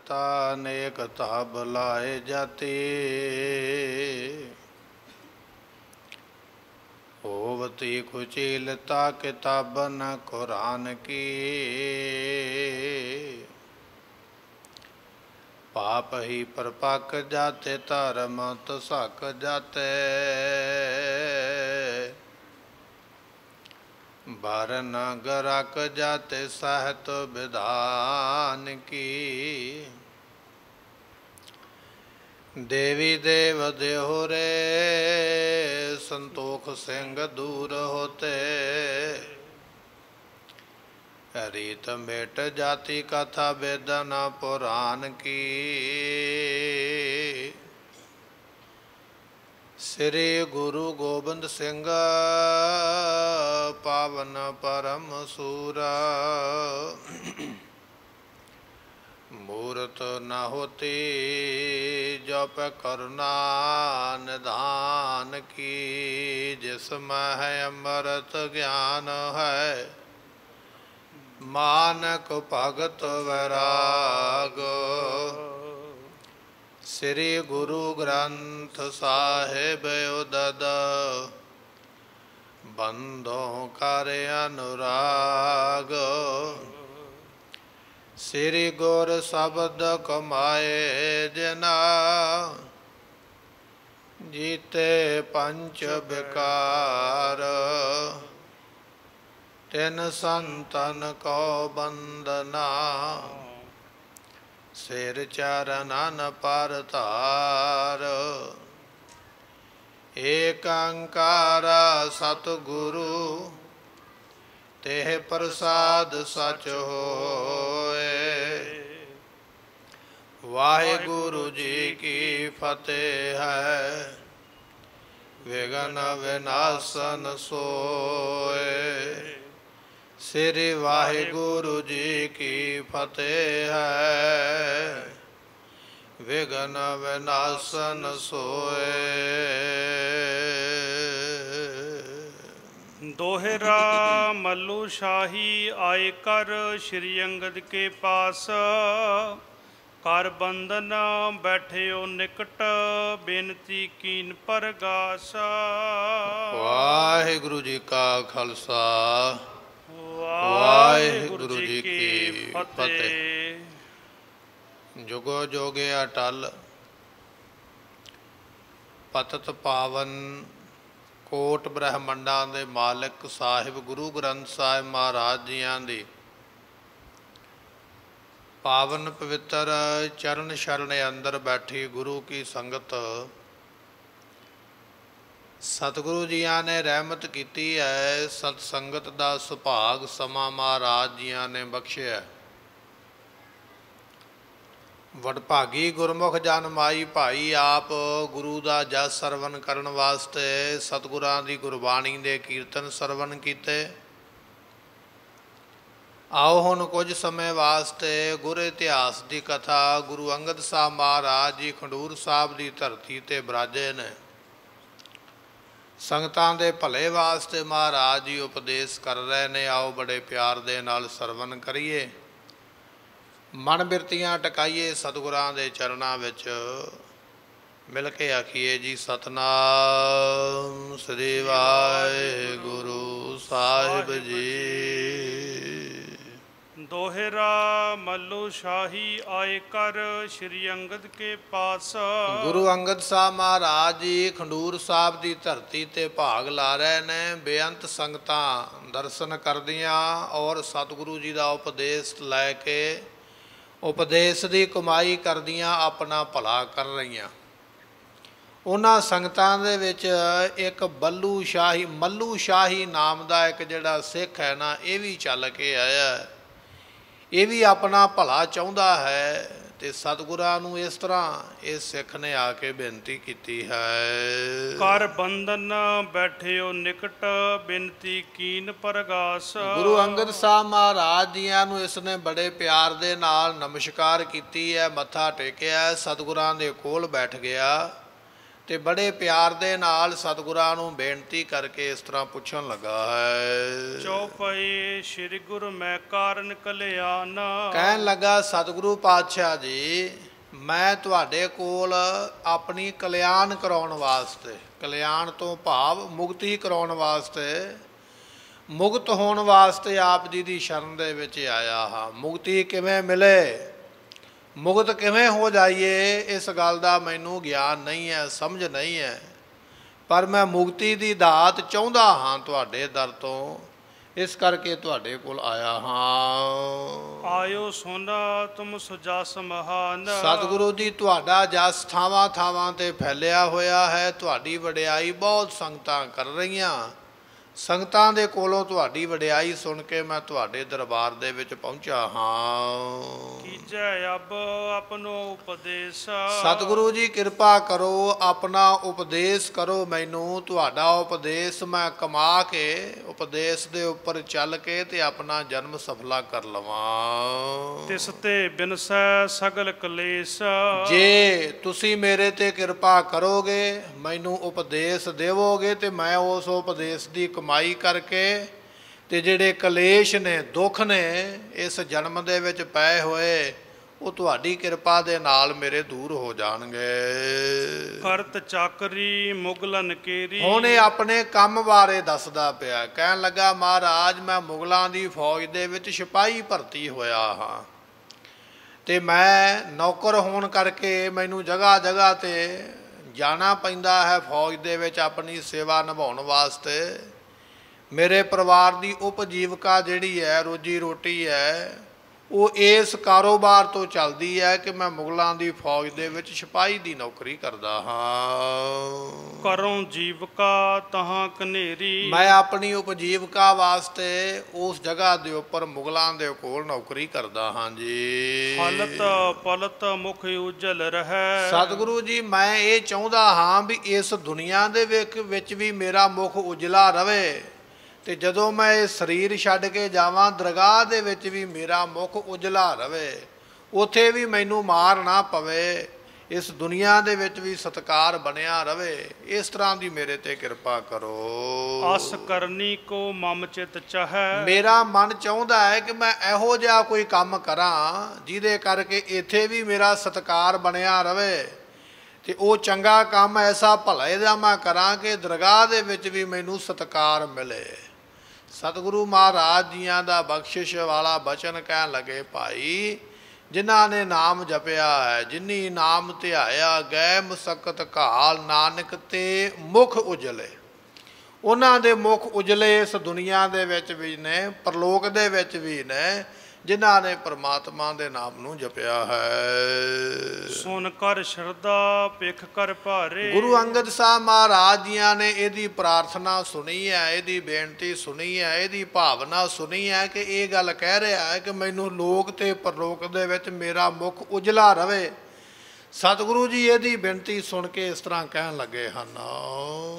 ਕਤਾ ਨੇਕ ਤਾ ਬਲਾਏ ਜਾਤੀ। ਹੋਵਤੀ ਕੁਚੀਲਤਾ ਕਿਤਾਬਨ ਕੁਰਾਨ ਕੀ। ਪਾਪ ਹੀ ਪਰਪਕ ਜਾਤੇ, ਧਰਮ ਤਸਕ ਜਾਤੇ। ਬਰਨ ਗਰਕ ਜਾਤੇ, ਸਹਤ ਵਿਧਾਨ ਕੀ। ਦੇਵੀ ਦੇਵ ਦੇਹੁ ਰੇ, ਸੰਤੋਖ ਸਿੰਘ ਦੂਰ ਹੋਤੇ। ਰੀਤ ਮੇਟ ਜਾਤੀ ਕਥਾ ਵੇਦਨ ਪੁਰਾਨ ਕੀ। ਸ੍ਰੀ ਗੁਰੂ ਗੋਬਿੰਦ ਸਿੰਘ ਪਾਵਨ ਪਰਮ ਸੂਰਾ। ਮੂਰਤ ਨ ਹੋਤੀ, ਜਪ ਕਰੁਣਾ ਨਿਧਾਨ ਕੀ, ਜਿਸ ਮਹਿ ਅੰਮ੍ਰਿਤ ਗਿਆਨ ਹੈ। ਮਾਨਕ ਭਗਤ ਵੈਰਾਗ, ਸ੍ਰੀ ਗੁਰੂ ਗ੍ਰੰਥ ਸਾਹਿਬ ਉਦਦ ਬੰਦੋਂ ਕਰ ਅਨੁਰਾਗ। ਸ੍ਰੀ ਗੁਰ ਸ਼ਬਦ ਕਮਾਏ ਜਨਾ, ਜੀਤੇ ਪੰਜ ਵਿਕਾਰ। ਤਿਨ ਸੰਤਨ ਕੋ ਬੰਦਨਾ ਸਿਰ ਚਰਨਨ ਪਰ ਧਾਰ। ਏਕ ਓੰਕਾਰ ਸਤਿਗੁਰੂ ਤੇ ਪ੍ਰਸਾਦ ਸਚ ਹੋ ਵਾਹਿਗੁਰੂ ਜੀ ਕੀ ਫਤਿਹ ਹੈ। ਵਿਗਨ ਵਿਨਾਸ਼ਨ ਸੋਏ। ਸ੍ਰੀ ਵਾਹਿਗੁਰੂ ਜੀ ਕੀ ਫਤਿਹ ਹੈ। ਵਿਗਨ ਵਿਨਾਸ਼ਨ ਸੋਏ। ਦੋਹਰਾ ਮੱਲੂ ਸ਼ਾਹੀ ਆਏ ਕਰ ਸ਼੍ਰੀ ਅੰਗਦ ਕੇ ਪਾਸ। ਕਰ ਬੰਦਨ ਬੈਠਿਓ ਨਿਕਟ ਬੇਨਤੀ ਕੀਨ ਪਰਗਾਸ। ਵਾਹਿਗੁਰੂ ਜੀ ਕਾ ਖਾਲਸਾ। ਵਾਹਿਗੁਰੂ ਜੀ ਕੀ ਫਤਿਹ। ਜੁਗੋ ਜੋਗੇ ਅਟਲ ਪਤਤ ਪਾਵਨ ਕੋਟ ਬ੍ਰਹਮੰਡਾਂ ਦੇ ਮਾਲਕ ਸਾਹਿਬ ਗੁਰੂ ਗ੍ਰੰਥ ਸਾਹਿਬ ਮਹਾਰਾਜ ਜੀਆਂ ਦੀ ਪਾਵਨ ਪਵਿੱਤਰ ਚਰਨ ਸ਼ਰਨ ਅੰਦਰ ਬੈਠੀ ਗੁਰੂ ਕੀ ਸੰਗਤ। ਸਤਿਗੁਰੂ ਜੀਆਂ ਨੇ ਰਹਿਮਤ ਕੀਤੀ ਹੈ, ਸਤ ਸੰਗਤ ਦਾ ਸੁਭਾਗ ਸਮਾਂ ਮਹਾਰਾਜ ਜੀਆਂ ਨੇ ਬਖਸ਼ਿਆ ਵਡਭਾਗੀ ਗੁਰਮੁਖ ਜਨ ਮਾਈ ਭਾਈ ਆਪ ਗੁਰੂ ਦਾ ਜਸ ਸਰਵਨ ਕਰਨ ਵਾਸਤੇ ਸਤਿਗੁਰਾਂ ਦੀ ਗੁਰਬਾਣੀ ਦੇ ਕੀਰਤਨ ਸਰਵਨ ਕੀਤੇ। ਆਓ ਹੁਣ ਕੁਝ ਸਮੇਂ ਵਾਸਤੇ ਗੁਰ ਇਤਿਹਾਸ ਦੀ ਕਥਾ ਗੁਰੂ ਅੰਗਦ ਸਾਹਿਬ ਮਹਾਰਾਜ ਜੀ ਖੰਡੂਰ ਸਾਹਿਬ ਦੀ ਧਰਤੀ ਤੇ ਬਰਾਜੇ ਨੇ। ਸੰਗਤਾਂ ਦੇ ਭਲੇ ਵਾਸਤੇ ਮਹਾਰਾਜ ਜੀ ਉਪਦੇਸ਼ ਕਰ ਰਹੇ ਨੇ, ਆਓ ਬੜੇ ਪਿਆਰ ਦੇ ਨਾਲ ਸਰਵਨ ਕਰੀਏ। ਮਨ ਬਿਰਤੀਆਂ ਟਕਾਈਏ ਸਤਿਗੁਰਾਂ ਦੇ ਚਰਨਾਂ ਵਿੱਚ। ਮਿਲ ਕੇ ਆਖੀਏ ਜੀ ਸਤਨਾਮ, ਸ੍ਰੀ ਵਾਹਿਗੁਰੂ ਸਾਹਿਬ ਜੀ। ਦੋਹਰਾ ਮੱਲੂ ਸ਼ਾਹੀ ਆਏ ਕਰ, ਸ਼੍ਰੀ ਅੰਗਦ ਕੇ ਪਾਸ। ਗੁਰੂ ਅੰਗਦ ਸਾਹਿਬ ਮਹਾਰਾਜ ਜੀ, ਖੰਡੂਰ ਸਾਹਿਬ ਦੀ ਧਰਤੀ ਤੇ ਭਾਗ ਲਾ ਰਹੇ ਨੇ। ਬੇਅੰਤ ਸੰਗਤਾਂ ਦਰਸ਼ਨ ਕਰਦੀਆਂ ਔਰ ਸਤਿਗੁਰੂ ਜੀ ਦਾ ਉਪਦੇਸ਼ ਲੈ ਕੇ ਉਪਦੇਸ਼ ਦੀ ਕਮਾਈ ਕਰਦੀਆਂ, ਆਪਣਾ ਭਲਾ ਕਰ ਰਹੀਆਂ। ਉਹਨਾਂ ਸੰਗਤਾਂ ਦੇ ਵਿੱਚ ਇੱਕ ਬੱਲੂ ਸ਼ਾਹੀ, ਮੱਲੂ ਸ਼ਾਹੀ ਨਾਮ ਦਾ ਇੱਕ ਜਿਹੜਾ ਸਿੱਖ ਹੈ ਨਾ, ਇਹ ਵੀ ਚੱਲ ਕੇ ਆਇਆ। ਇਹ ਵੀ ਆਪਣਾ ਭਲਾ ਚਾਹੁੰਦਾ ਹੈ ਤੇ ਸਤਿਗੁਰਾਂ ਨੂੰ ਇਸ ਤਰ੍ਹਾਂ ਇਸ ਸਿੱਖ ਨੇ ਆ ਕੇ ਬੇਨਤੀ ਕੀਤੀ ਹੈ। ਕਰ ਬੰਦਨ ਬੈਠਿਓ ਨਿਕਟ ਬਿਨਤੀ ਕੀਨ ਪਰਗਾਸ। ਗੁਰੂ ਅੰਗਦ ਸਾਹਿਬ ਮਹਾਰਾਜ ਜੀਆਂ ਨੂੰ ਇਸ ਨੇ ਬੜੇ ਪਿਆਰ ਦੇ ਨਾਲ ਨਮਸਕਾਰ ਕੀਤੀ ਹੈ ਮੱਥਾ ਟੇਕਿਆ ਸਤਿਗੁਰਾਂ ਦੇ ਕੋਲ ਬੈਠ ਗਿਆ। ਤੇ ਬੜੇ ਪਿਆਰ ਦੇ ਨਾਲ ਸਤਿਗੁਰਾਂ ਨੂੰ ਬੇਨਤੀ ਕਰਕੇ ਇਸ ਤਰ੍ਹਾਂ ਪੁੱਛਣ ਲੱਗਾ ਹੈ। ਚੌਪਈ ਸ੍ਰੀ ਗੁਰੂ ਮੈਂ ਕਾਰਨ ਕਲਿਆਣ। ਕਹਿਣ ਲੱਗਾ ਸਤਿਗੁਰੂ ਪਾਤਸ਼ਾਹ ਜੀ ਮੈਂ ਤੁਹਾਡੇ ਕੋਲ ਆਪਣੀ ਕਲਿਆਣ ਕਰਾਉਣ ਵਾਸਤੇ ਕਲਿਆਣ ਤੋਂ ਭਾਵ ਮੁਕਤੀ ਕਰਾਉਣ ਵਾਸਤੇ ਮੁਕਤ ਹੋਣ ਵਾਸਤੇ ਆਪ ਜੀ ਦੀ ਸ਼ਰਨ ਦੇ ਵਿੱਚ ਆਇਆ ਹਾਂ। ਮੁਕਤੀ ਕਿਵੇਂ ਮਿਲੇ? ਮੁਕਤ ਕਿਵੇਂ ਹੋ ਜਾਈਏ ਇਸ ਗੱਲ ਦਾ ਮੈਨੂੰ ਗਿਆਨ ਨਹੀਂ ਹੈ ਸਮਝ ਨਹੀਂ ਹੈ। ਪਰ ਮੈਂ ਮੁਕਤੀ ਦੀ ਦਾਤ ਚਾਹੁੰਦਾ ਹਾਂ ਤੁਹਾਡੇ ਦਰ ਤੋਂ। ਇਸ ਕਰਕੇ ਤੁਹਾਡੇ ਕੋਲ ਆਇਆ ਹਾਂ। ਆਇਓ ਸੁਨ ਤੁਮ ਸੁਜਸ ਮਹਾਨ। ਸਤਿਗੁਰੂ ਜੀ ਤੁਹਾਡਾ ਜਸ ਥਾਵਾਂ ਥਾਵਾਂ ਤੇ ਫੈਲਿਆ ਹੋਇਆ ਹੈ। ਤੁਹਾਡੀ ਵਡਿਆਈ ਬਹੁਤ ਸੰਗਤਾਂ ਕਰ ਰਹੀਆਂ। ਸੰਗਤਾਂ ਦੇ ਕੋਲੋਂ ਤੁਹਾਡੀ ਵਡਿਆਈ ਸੁਣ ਕੇ ਮੈਂ ਤੁਹਾਡੇ ਦਰਬਾਰ ਦੇ ਵਿੱਚ ਪਹੁੰਚਾ ਹਾਂ। ਕੀਜੈ ਅਬ ਆਪਨੋ ਉਪਦੇਸ਼। ਸਤਿਗੁਰੂ ਜੀ ਕਿਰਪਾ ਕਰੋ ਆਪਣਾ ਉਪਦੇਸ਼ ਕਰੋ ਮੈਨੂੰ। ਤੁਹਾਡਾ ਉਪਦੇਸ਼ ਮੈਂ ਕਮਾ ਕੇ ਉਪਦੇਸ਼ ਦੇ ਉੱਪਰ ਚੱਲ ਕੇ ਤੇ ਆਪਣਾ ਜਨਮ ਸਫਲਾ ਕਰ ਲਵਾਂ। ਤਿਸ ਤੇ ਬਿਨਸੈ ਸਗਲ ਕਲੇਸ਼। ਜੇ ਤੁਸੀਂ ਮੇਰੇ ਤੇ ਕਿਰਪਾ ਕਰੋਗੇ ਮੈਨੂੰ ਉਪਦੇਸ਼ ਦੇਵੋਗੇ ਤੇ ਮੈਂ ਉਸ ਉਪਦੇਸ਼ ਦੀ ਕਮਾਈ ਕਰਕੇ ਤੇ ਜਿਹੜੇ ਕਲੇਸ਼ ਨੇ ਦੁੱਖ ਨੇ ਇਸ ਜਨਮ ਦੇ ਵਿੱਚ ਪਏ ਹੋਏ ਉਹ ਤੁਹਾਡੀ ਕਿਰਪਾ ਦੇ ਨਾਲ ਮੇਰੇ ਦੂਰ ਹੋ ਜਾਣਗੇ। ਕਰਤ ਚਾਕਰੀ ਮੁਗਲਨ ਕੇਰੀ ਹੁਣ ਇਹ ਆਪਣੇ ਕੰਮ ਬਾਰੇ ਦੱਸਦਾ ਪਿਆ। ਕਹਿਣ ਲੱਗਾ ਮਹਾਰਾਜ ਮੈਂ ਮੁਗਲਾਂ ਦੀ ਫੌਜ ਦੇ ਵਿੱਚ ਸਿਪਾਹੀ ਭਰਤੀ ਹੋਇਆ ਹਾਂ ਤੇ ਮੈਂ ਨੌਕਰ ਹੋਣ ਕਰਕੇ ਮੈਨੂੰ ਜਗ੍ਹਾ ਜਗ੍ਹਾ ਤੇ ਜਾਣਾ ਪੈਂਦਾ ਹੈ ਫੌਜ ਦੇ ਵਿੱਚ ਆਪਣੀ ਸੇਵਾ ਨਿਭਾਉਣ ਵਾਸਤੇ। ਮੇਰੇ ਪਰਿਵਾਰ ਦੀ ਉਪਜੀਵਕਾ ਜਿਹੜੀ ਹੈ ਰੋਜੀ ਰੋਟੀ ਹੈ ਉਹ ਇਸ ਕਾਰੋਬਾਰ ਤੋਂ ਚੱਲਦੀ ਹੈ ਕਿ ਮੈਂ ਮੁਗਲਾਂ ਦੀ ਫੌਜ ਦੇ ਵਿੱਚ ਸਿਪਾਹੀ ਦੀ ਨੌਕਰੀ ਕਰਦਾ ਹਾਂ। ਕਰਉ ਜੀਵਕਾ ਤਹਾਂ ਕਨੇਰੀ ਮੈਂ ਆਪਣੀ ਉਪਜੀਵਕਾ ਵਾਸਤੇ ਉਸ ਜਗ੍ਹਾ ਦੇ ਉੱਪਰ ਮੁਗਲਾਂ ਦੇ ਕੋਲ ਨੌਕਰੀ ਕਰਦਾ ਹਾਂ ਜੀ। ਫਲਤ ਪਲਤ ਮੁਖ ਉਜਲ ਰਹਿ। ਸਤਿਗੁਰੂ ਜੀ ਮੈਂ ਇਹ ਚਾਹੁੰਦਾ ਹਾਂ ਵੀ ਇਸ ਦੁਨੀਆ ਦੇ ਵਿੱਚ ਵਿੱਚ ਵੀ ਮੇਰਾ ਮੁਖ ਉਜਲਾ ਰਵੇ। ਤੇ ਜਦੋਂ ਮੈਂ ਇਹ ਸਰੀਰ ਛੱਡ ਕੇ ਜਾਵਾਂ ਦਰਗਾਹ ਦੇ ਵਿੱਚ ਵੀ ਮੇਰਾ ਮੁਖ ਉਜਲਾ ਰਵੇ ਉਥੇ ਵੀ ਮੈਨੂੰ ਮਾਰ ਨਾ ਪਵੇ ਇਸ ਦੁਨੀਆ ਦੇ ਵਿੱਚ ਵੀ ਸਤਕਾਰ ਬਣਿਆ ਰਵੇ ਇਸ ਤਰ੍ਹਾਂ ਦੀ ਮੇਰੇ ਤੇ ਕਿਰਪਾ ਕਰੋ। ਅਸ ਕਰਨੀ ਕੋ ਮਮ ਚਿਤ ਚਾਹੈ। ਮੇਰਾ ਮਨ ਚਾਹੁੰਦਾ ਹੈ ਕਿ ਮੈਂ ਇਹੋ ਜਿਹਾ ਕੋਈ ਕੰਮ ਕਰਾਂ ਜਿਹਦੇ ਕਰਕੇ ਇੱਥੇ ਵੀ ਮੇਰਾ ਸਤਕਾਰ ਬਣਿਆ ਰਵੇ ਤੇ ਉਹ ਚੰਗਾ ਕੰਮ ਐਸਾ ਭਲੇ ਦਾ ਮੈਂ ਕਰਾਂ ਕਿ ਦਰਗਾਹ ਦੇ ਵਿੱਚ ਵੀ ਮੈਨੂੰ ਸਤਕਾਰ ਮਿਲੇ। ਸਤਿਗੁਰੂ ਮਹਾਰਾਜ ਜੀਆਂ ਦਾ ਬਖਸ਼ਿਸ਼ ਵਾਲਾ ਬਚਨ ਕਹਿਣ ਲੱਗੇ, ਭਾਈ, ਜਿਨ੍ਹਾਂ ਨੇ ਨਾਮ ਜਪਿਆ ਹੈ, ਜਿਨੀ ਨਾਮ ਧਿਆਇਆ ਗਏ ਮੁਸਕਤ ਘਾਲ ਨਾਨਕ ਤੇ ਮੁਖ ਉਜਲੇ। ਉਹਨਾਂ ਦੇ ਮੁਖ ਉਜਲੇ ਇਸ ਦੁਨੀਆ ਦੇ ਵਿੱਚ ਵੀ ਨੇ, ਪਰਲੋਕ ਦੇ ਵਿੱਚ ਵੀ ਨੇ ਜਿਨ੍ਹਾਂ ਨੇ ਪ੍ਰਮਾਤਮਾ ਦੇ ਨਾਮ ਨੂੰ ਜਪਿਆ ਹੈ। ਸੁਨ ਕਰ ਸ਼ਰਦਾ ਪਿਖ ਕਰ ਭਾਰੇ। ਗੁਰੂ ਅੰਗਦ ਸਾਹਿਬ ਮਹਾਰਾਜ ਜੀਆਂ ਨੇ ਇਹਦੀ ਪ੍ਰਾਰਥਨਾ ਸੁਣੀ ਹੈ ਇਹਦੀ ਬੇਨਤੀ ਸੁਣੀ ਹੈ ਇਹਦੀ ਭਾਵਨਾ ਸੁਣੀ ਹੈ ਕਿ ਇਹ ਗੱਲ ਕਹਿ ਰਿਹਾ ਹੈ ਕਿ ਮੈਨੂੰ ਲੋਕ ਤੇ ਪਰਲੋਕ ਦੇ ਵਿੱਚ ਮੇਰਾ ਮੁਖ ਉਜਲਾ ਰਵੇ। ਸਤਿਗੁਰੂ ਜੀ ਇਹਦੀ ਬੇਨਤੀ ਸੁਣ ਕੇ ਇਸ ਤਰ੍ਹਾਂ ਕਹਿਣ ਲੱਗੇ ਹਨ।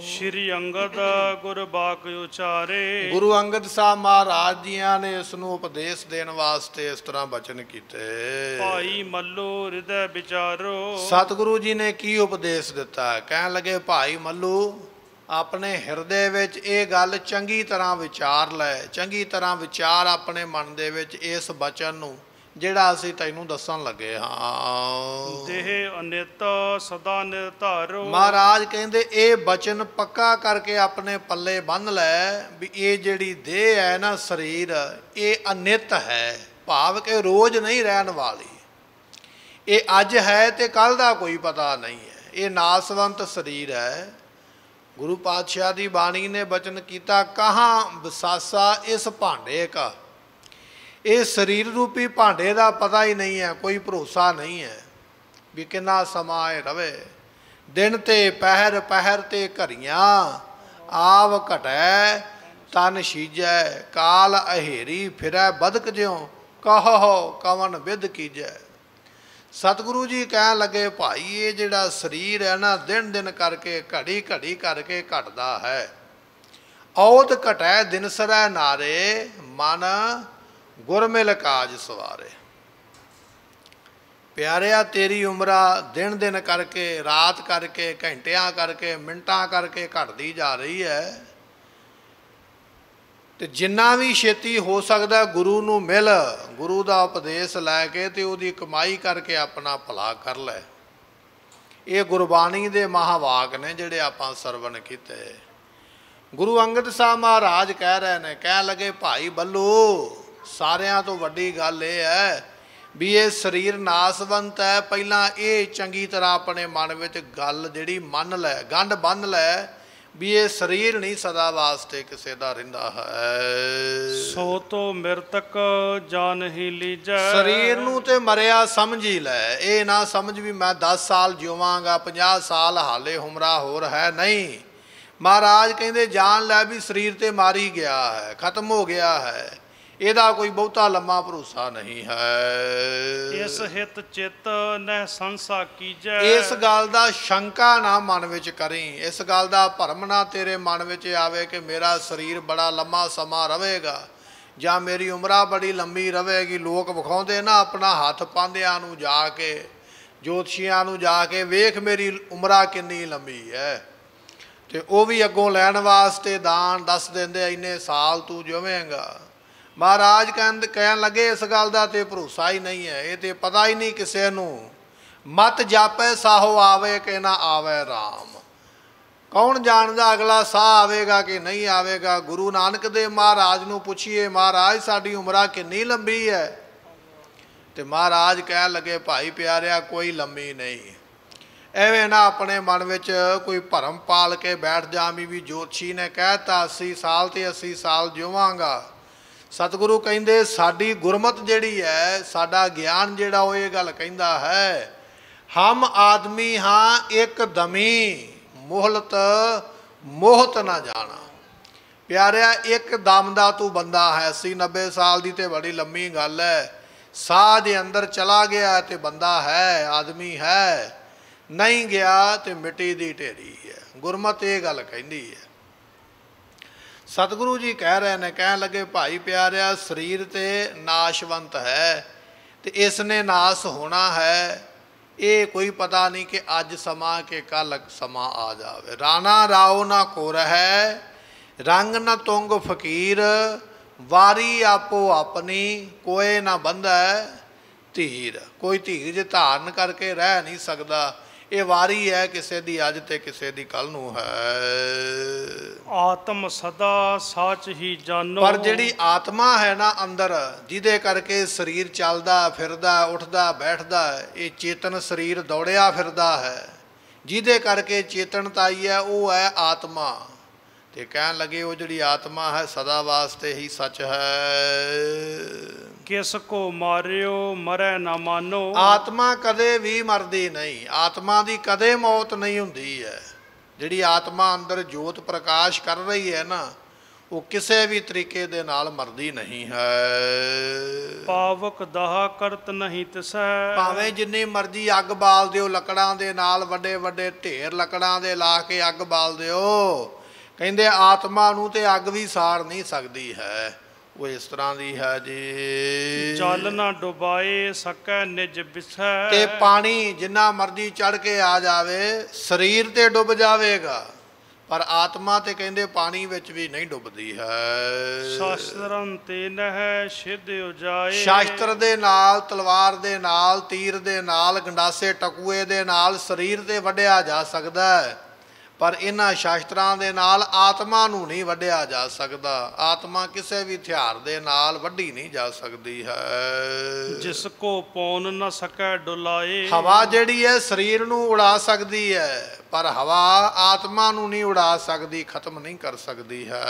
ਸ਼੍ਰੀ ਅੰਗਦ ਗੁਰ ਬਾਕ ਉਚਾਰੇ। ਗੁਰੂ ਅੰਗਦ ਸਾਹਿਬ ਮਹਾਰਾਜ ਜੀਆਂ ਨੇ ਇਸ ਨੂੰ ਉਪਦੇਸ਼ ਦੇਣ ਵਾਸਤੇ ਇਸ ਤਰ੍ਹਾਂ ਬਚਨ ਕੀਤੇ। ਭਾਈ ਮੱਲੋ ਹਿਰਦੈ ਵਿਚਾਰੋ। ਸਤਿਗੁਰੂ ਜੀ ਨੇ ਕੀ ਉਪਦੇਸ਼ ਦਿੱਤਾ? ਕਹਿਣ ਲੱਗੇ ਭਾਈ ਮੱਲੂ ਆਪਣੇ ਹਿਰਦੇ ਵਿੱਚ ਇਹ ਗੱਲ ਚੰਗੀ ਤਰ੍ਹਾਂ ਵਿਚਾਰ ਲੈ। ਚੰਗੀ ਤਰ੍ਹਾਂ ਵਿਚਾਰ ਆਪਣੇ ਮਨ ਦੇ ਵਿੱਚ ਇਸ ਬਚਨ ਨੂੰ। ਜਿਹੜਾ ਅਸੀਂ ਤੈਨੂੰ ਦੱਸਣ ਲੱਗੇ ਹਾਂ। ਦੇਹ ਅਨਿਤ ਸਦਾ ਨਿਰਧਾਰੋ। ਮਹਾਰਾਜ ਕਹਿੰਦੇ ਇਹ ਬਚਨ ਪੱਕਾ ਕਰਕੇ ਆਪਣੇ ਪੱਲੇ ਬੰਨ ਲੈ ਵੀ ਇਹ ਜਿਹੜੀ ਦੇਹ ਹੈ ਨਾ ਸਰੀਰ ਇਹ ਅਨਿਤ ਹੈ ਭਾਵ ਕਿ ਰੋਜ਼ ਨਹੀਂ ਰਹਿਣ ਵਾਲੀ। ਇਹ ਅੱਜ ਹੈ ਤੇ ਕੱਲ ਦਾ ਕੋਈ ਪਤਾ ਨਹੀਂ ਹੈ। ਇਹ ਨਾਸਵੰਤ ਸਰੀਰ ਹੈ। ਗੁਰੂ ਪਾਤਸ਼ਾਹ ਦੀ ਬਾਣੀ ਨੇ ਬਚਨ ਕੀਤਾ ਕਹਾਂ ਵਿਸਾਸਾ ਇਸ ਭਾਂਡੇ ਕਾ? ਇਹ ਸਰੀਰ ਰੂਪੀ ਭਾਂਡੇ ਦਾ ਪਤਾ ਹੀ ਨਹੀਂ ਹੈ, ਕੋਈ ਭਰੋਸਾ ਨਹੀਂ ਹੈ ਵੀ ਕਿੰਨਾ ਸਮਾਂ ਇਹ ਰਵੇ। ਦਿਨ ਤੇ ਪਹਿਰ ਪਹਿਰ ਤੇ ਘਰੀਆਂ, ਆਵ ਘਟੈ, ਤਨ ਸੀਜੈ ਕਾਲ ਅਹੇਰੀ ਫਿਰੈ, ਬਦਕ ਜਿਉ ਕਹੋ ਕਵਨ ਵਿਦ ਕੀਜੈ। ਸਤਿਗੁਰੂ ਜੀ ਕਹਿਣ ਲੱਗੇ, ਭਾਈ, ਇਹ ਜਿਹੜਾ ਸਰੀਰ ਹੈ ਨਾ ਦਿਨ ਦਿਨ ਕਰਕੇ ਘੜੀ ਘੜੀ ਕਰਕੇ ਘਟਦਾ ਹੈ। ਔਤ ਘਟੈ, ਦਿਨਸਰੈ ਨਾਰੇ, ਮਨ ਗੁਰਮਿਲ ਕਾਜ ਸਵਾਰੇ। ਪਿਆਰਿਆ, ਤੇਰੀ ਉਮਰਾ ਦਿਨ ਦਿਨ ਕਰਕੇ, ਰਾਤ ਕਰਕੇ, ਘੰਟਿਆਂ ਕਰਕੇ, ਮਿੰਟਾਂ ਕਰਕੇ ਘਟਦੀ ਜਾ ਰਹੀ ਹੈ। ਤੇ ਜਿੰਨਾ ਵੀ ਛੇਤੀ ਹੋ ਸਕਦਾ ਗੁਰੂ ਨੂੰ ਮਿਲ। ਗੁਰੂ ਦਾ ਉਪਦੇਸ਼ ਲੈ ਕੇ ਤੇ ਉਹਦੀ ਕਮਾਈ ਕਰਕੇ ਆਪਣਾ ਭਲਾ ਕਰ ਲੈ। ਇਹ ਗੁਰਬਾਣੀ ਦੇ ਮਹਾਵਾਕ ਨੇ ਜਿਹੜੇ ਆਪਾਂ ਸਰਵਣ ਕੀਤੇ। ਗੁਰੂ ਅੰਗਦ ਸਾਹਿਬ ਮਹਾਰਾਜ ਕਹਿ ਰਹੇ ਨੇ ਕਹਿ ਲਗੇ, ਭਾਈ ਬੱਲੋ ਸਾਰਿਆਂ ਤੋਂ ਵੱਡੀ ਗੱਲ ਇਹ ਹੈ ਵੀ ਇਹ ਸਰੀਰ ਨਾਸਵੰਤ ਹੈ। ਪਹਿਲਾਂ ਇਹ ਚੰਗੀ ਤਰ੍ਹਾਂ ਆਪਣੇ ਮਨ ਵਿੱਚ ਗੱਲ ਜਿਹੜੀ ਮੰਨ ਲੈ ਗੰਢ ਬੰਨ ਲੈ ਵੀ ਇਹ ਸਰੀਰ ਨਹੀਂ ਸਦਾ ਵਾਸਤੇ ਕਿਸੇ ਦਾ ਰਹਿੰਦਾ ਹੈ। ਸੋ ਤੋ ਮਿਰਤਕ ਜਾਨ ਹੀ ਲੀਜੈ। ਸਰੀਰ ਨੂੰ ਤੇ ਮਰਿਆ ਸਮਝ ਹੀ ਲੈ। ਇਹ ਨਾ ਸਮਝ ਵੀ ਮੈਂ 10 ਸਾਲ ਜਿਵਾਂਗਾ 50 ਸਾਲ ਹਾਲੇ ਹੁਮਰਾ ਹੋਰ ਹੈ ਨਹੀਂ। ਮਹਾਰਾਜ ਕਹਿੰਦੇ ਜਾਣ ਲੈ ਵੀ ਸਰੀਰ ਤੇ ਮਾਰੀ ਗਿਆ ਹੈ ਖਤਮ ਹੋ ਗਿਆ ਹੈ। ਇਹਦਾ ਕੋਈ ਬਹੁਤਾ ਲੰਮਾ ਭਰੋਸਾ ਨਹੀਂ ਹੈ। ਇਸ ਹਿਤ ਚਿਤ ਨਹਿ ਸੰਸਾ ਕੀਜੈ। ਇਸ ਗੱਲ ਦਾ ਸ਼ੰਕਾ ਨਾ ਮਨ ਵਿੱਚ ਕਰੀ। ਇਸ ਗੱਲ ਦਾ ਭਰਮ ਨਾ ਤੇਰੇ ਮਨ ਵਿੱਚ ਆਵੇ ਕਿ ਮੇਰਾ ਸਰੀਰ ਬੜਾ ਲੰਮਾ ਸਮਾਂ ਰਹੇਗਾ। ਜਾਂ ਮੇਰੀ ਉਮਰਾਂ ਬੜੀ ਲੰਮੀ ਰਹੇਗੀ। ਲੋਕ ਵਿਖਾਉਂਦੇ ਨਾ ਆਪਣਾ ਹੱਥ ਪਾਂਦਿਆਂ ਨੂੰ ਜਾ ਕੇ ਜੋਤਸ਼ੀਆਂ ਨੂੰ ਜਾ ਕੇ ਵੇਖ ਮੇਰੀ ਉਮਰਾਂ ਕਿੰਨੀ ਲੰਮੀ ਹੈ ਤੇ ਉਹ ਵੀ ਅੱਗੋਂ ਲੈਣ ਵਾਸਤੇ ਦਾਨ ਦੱਸ ਦਿੰਦੇ ਇੰਨੇ ਸਾਲ ਤੂੰ ਜਿਵੇਂਗਾ। ਮਹਾਰਾਜ ਕਹਿੰਦ ਕਹਿਣ ਲੱਗੇ, ਇਸ ਗੱਲ ਦਾ ਤੇ ਭਰੋਸਾ ਹੀ ਨਹੀਂ ਹੈ। ਇਹ ਤੇ ਪਤਾ ਹੀ ਨਹੀਂ ਕਿਸੇ ਨੂੰ। ਮਤ ਜਾਪੈ, ਸਾਹੋ ਆਵੇ ਕਿ ਨਾ ਆਵੇ RAM ਕੌਣ ਜਾਣਦਾ ਅਗਲਾ ਸਾਹ ਆਵੇਗਾ ਕਿ ਨਹੀਂ ਆਵੇਗਾ? ਗੁਰੂ ਨਾਨਕ ਦੇਵ ਮਹਾਰਾਜ ਨੂੰ ਪੁੱਛੀਏ, ਮਹਾਰਾਜ, ਸਾਡੀ ਉਮਰਾਂ ਕਿੰਨੀ ਲੰਬੀ ਹੈ? ਤੇ ਮਹਾਰਾਜ ਕਹਿਣ ਲੱਗੇ, ਭਾਈ ਪਿਆਰਿਆ, ਕੋਈ ਲੰਮੀ ਨਹੀਂ। ਐਵੇਂ ਨਾ ਆਪਣੇ ਮਨ ਵਿੱਚ ਕੋਈ ਭਰਮ ਪਾਲ ਕੇ ਬੈਠ ਜਾਵੀਂ ਵੀ ਜੋਤਸ਼ੀ ਨੇ ਕਹਿਤਾ 80 ਸਾਲ ਤੇ 80 ਸਾਲ ਜਿਵਾਂਗਾ ਸਤਿਗੁਰੂ ਕਹਿੰਦੇ, ਸਾਡੀ ਗੁਰਮਤ ਜਿਹੜੀ ਹੈ, ਸਾਡਾ ਗਿਆਨ ਜਿਹੜਾ ਉਹ ਇਹ ਗੱਲ ਕਹਿੰਦਾ ਹੈ, ਹਮ ਆਦਮੀ ਹਾਂ ਇੱਕ ਦਮੀ, ਮੋਹਲਤ ਮੋਹਤ ਨਾ ਜਾਣਾ। ਪਿਆਰਿਆ, ਇੱਕ ਦਮ ਦਾ ਤੂੰ ਬੰਦਾ ਹੈ 80 90 ਸਾਲ ਦੀ ਤੇ ਬੜੀ ਲੰਮੀ ਗੱਲ ਹੈ। ਸਾਹ ਦੇ ਅੰਦਰ ਚਲਾ ਗਿਆ ਤੇ ਬੰਦਾ ਹੈ, ਆਦਮੀ ਹੈ। ਨਹੀਂ ਗਿਆ ਤੇ ਮਿੱਟੀ ਦੀ ਢੇਰੀ ਹੈ। ਗੁਰਮਤ ਇਹ ਗੱਲ ਕਹਿੰਦੀ ਹੈ। ਸਤਿਗੁਰੂ ਜੀ ਕਹਿ ਰਹੇ ਨੇ, ਕਹਿਣ ਲੱਗੇ, ਭਾਈ ਪਿਆਰਿਆ, ਸਰੀਰ ਤੇ ਨਾਸ਼ਵੰਤ ਹੈ ਤੇ ਇਸ ਨੇ ਨਾਸ ਹੋਣਾ ਹੈ। ਇਹ ਕੋਈ ਪਤਾ ਨਹੀਂ ਕਿ ਅੱਜ ਸਮਾਂ ਕਿ ਕੱਲ ਸਮਾਂ ਆ ਜਾਵੇ। ਰਾਣਾ ਰਾਓ ਨਾ ਕੋ ਰਹਿ, ਰੰਗ ਨਾ ਤੁੰਗ ਫਕੀਰ, ਵਾਰੀ ਆਪੋ ਆਪਣੀ, ਕੋਏ ਨਾ ਬੰਧੈ ਧੀਰ। ਕੋਈ ਧੀਰ ਜੇ ਧਾਰਨ ਕਰਕੇ ਰਹਿ ਨਹੀਂ ਸਕਦਾ। ਇਹ ਵਾਰੀ ਹੈ ਕਿਸੇ ਦੀ ਅੱਜ ਤੇ ਕਿਸੇ ਦੀ ਕੱਲ ਨੂੰ ਹੈ। ਆਤਮ ਸਦਾ ਸਾਚ ਹੀ ਜਾਨੋ। ਪਰ ਜਿਹੜੀ ਆਤਮਾ ਹੈ ਨਾ ਅੰਦਰ ਜਿਹਦੇ ਕਰਕੇ ਸਰੀਰ ਚੱਲਦਾ ਫਿਰਦਾ ਉੱਠਦਾ ਬੈਠਦਾ ਇਹ ਚੇਤਨ ਸਰੀਰ ਦੌੜਿਆ ਫਿਰਦਾ ਹੈ। ਜਿਹਦੇ ਕਰਕੇ ਚੇਤਨਤਾ ਆਈ ਹੈ ਉਹ ਹੈ ਆਤਮਾ। ਤੇ ਕਹਿਣ ਲੱਗੇ ਉਹ ਜਿਹੜੀ ਆਤਮਾ ਹੈ ਸਦਾ ਵਾਸਤੇ ਹੀ ਸੱਚ ਹੈ। ਕਿਸ ਕੋ ਮਾਰਿਓ ਮਰੈ ਨਾ ਮਾਨੋ। ਆਤਮਾ ਕਦੇ ਵੀ ਮਰਦੀ ਨਹੀਂ। ਆਤਮਾ ਦੀ ਕਦੇ ਮੌਤ ਨਹੀਂ ਹੁੰਦੀ ਹੈ। ਜਿਹੜੀ ਆਤਮਾ ਅੰਦਰ ਜੋਤ ਪ੍ਰਕਾਸ਼ ਕਰ ਰਹੀ ਹੈ ਨਾ ਉਹ ਕਿਸੇ ਵੀ ਤਰੀਕੇ ਦੇ ਨਾਲ ਮਰਦੀ ਨਹੀਂ ਹੈ। ਪਾਵਕ ਦਾਹ ਕਰਤ ਨਹੀਂ ਤਿਸੈ। ਭਾਵੇਂ ਜਿੰਨੀ ਮਰਜ਼ੀ ਅੱਗ ਬਾਲ ਦਿਓ ਲੱਕੜਾਂ ਦੇ ਨਾਲ ਵੱਡੇ ਵੱਡੇ ਢੇਰ ਲੱਕੜਾਂ ਦੇ ਲਾ ਕੇ ਅੱਗ ਬਾਲ ਦਿਓ। ਕਹਿੰਦੇ ਆਤਮਾ ਨੂੰ ਤੇ ਅੱਗ ਵੀ ਸਾੜ ਨਹੀਂ ਸਕਦੀ ਹੈ। ਉਹ ਇਸ ਤਰ੍ਹਾਂ ਦੀ ਹੈ ਜੀ। ਜਲ ਨਾ ਡੁਬਾਏ ਸਕੈ ਨਿਜ ਬਿਸੈ। ਤੇ ਪਾਣੀ ਜਿੰਨਾ ਮਰਜ਼ੀ ਚੜ ਕੇ ਆ ਜਾਵੇ ਸਰੀਰ ਤੇ ਡੁੱਬ ਜਾਵੇਗਾ। ਪਰ ਆਤਮਾ ਤੇ ਕਹਿੰਦੇ ਪਾਣੀ ਵਿੱਚ ਵੀ ਨਹੀਂ ਡੁੱਬਦੀ ਹੈ। ਸ਼ਾਸਤਰੰ ਤੇ ਨਹਿ ਸਿਧ ਉਜਾਏ। ਸ਼ਾਸਤਰ ਦੇ ਨਾਲ ਤਲਵਾਰ ਦੇ ਨਾਲ ਤੀਰ ਦੇ ਨਾਲ ਗੰਡਾਸੇ ਟਕੂਏ ਦੇ ਨਾਲ ਸਰੀਰ ਤੇ ਵੱਢਿਆ ਜਾ ਸਕਦਾ ਹੈ। ਪਰ ਇਹਨਾਂ ਸ਼ਾਸਤਰਾਂ ਦੇ ਨਾਲ ਆਤਮਾ ਨੂੰ ਨਹੀਂ ਵੱਢਿਆ ਜਾ ਸਕਦਾ। ਆਤਮਾ ਕਿਸੇ ਵੀ ਹਥਿਆਰ ਦੇ ਨਾਲ ਵੱਢੀ ਨਹੀਂ ਜਾ ਸਕਦੀ ਹੈ। ਜਿਸ ਕੋ ਪੌਨ ਨ ਸਕੈ ਡੁਲਾਏ। ਹਵਾ ਜਿਹੜੀ ਹੈ ਸਰੀਰ ਨੂੰ ਉਡਾ ਸਕਦੀ ਹੈ ਪਰ ਹਵਾ ਆਤਮਾ ਨੂੰ ਨਹੀਂ ਉਡਾ ਸਕਦੀ ਖਤਮ ਨਹੀਂ ਕਰ ਸਕਦੀ ਹੈ।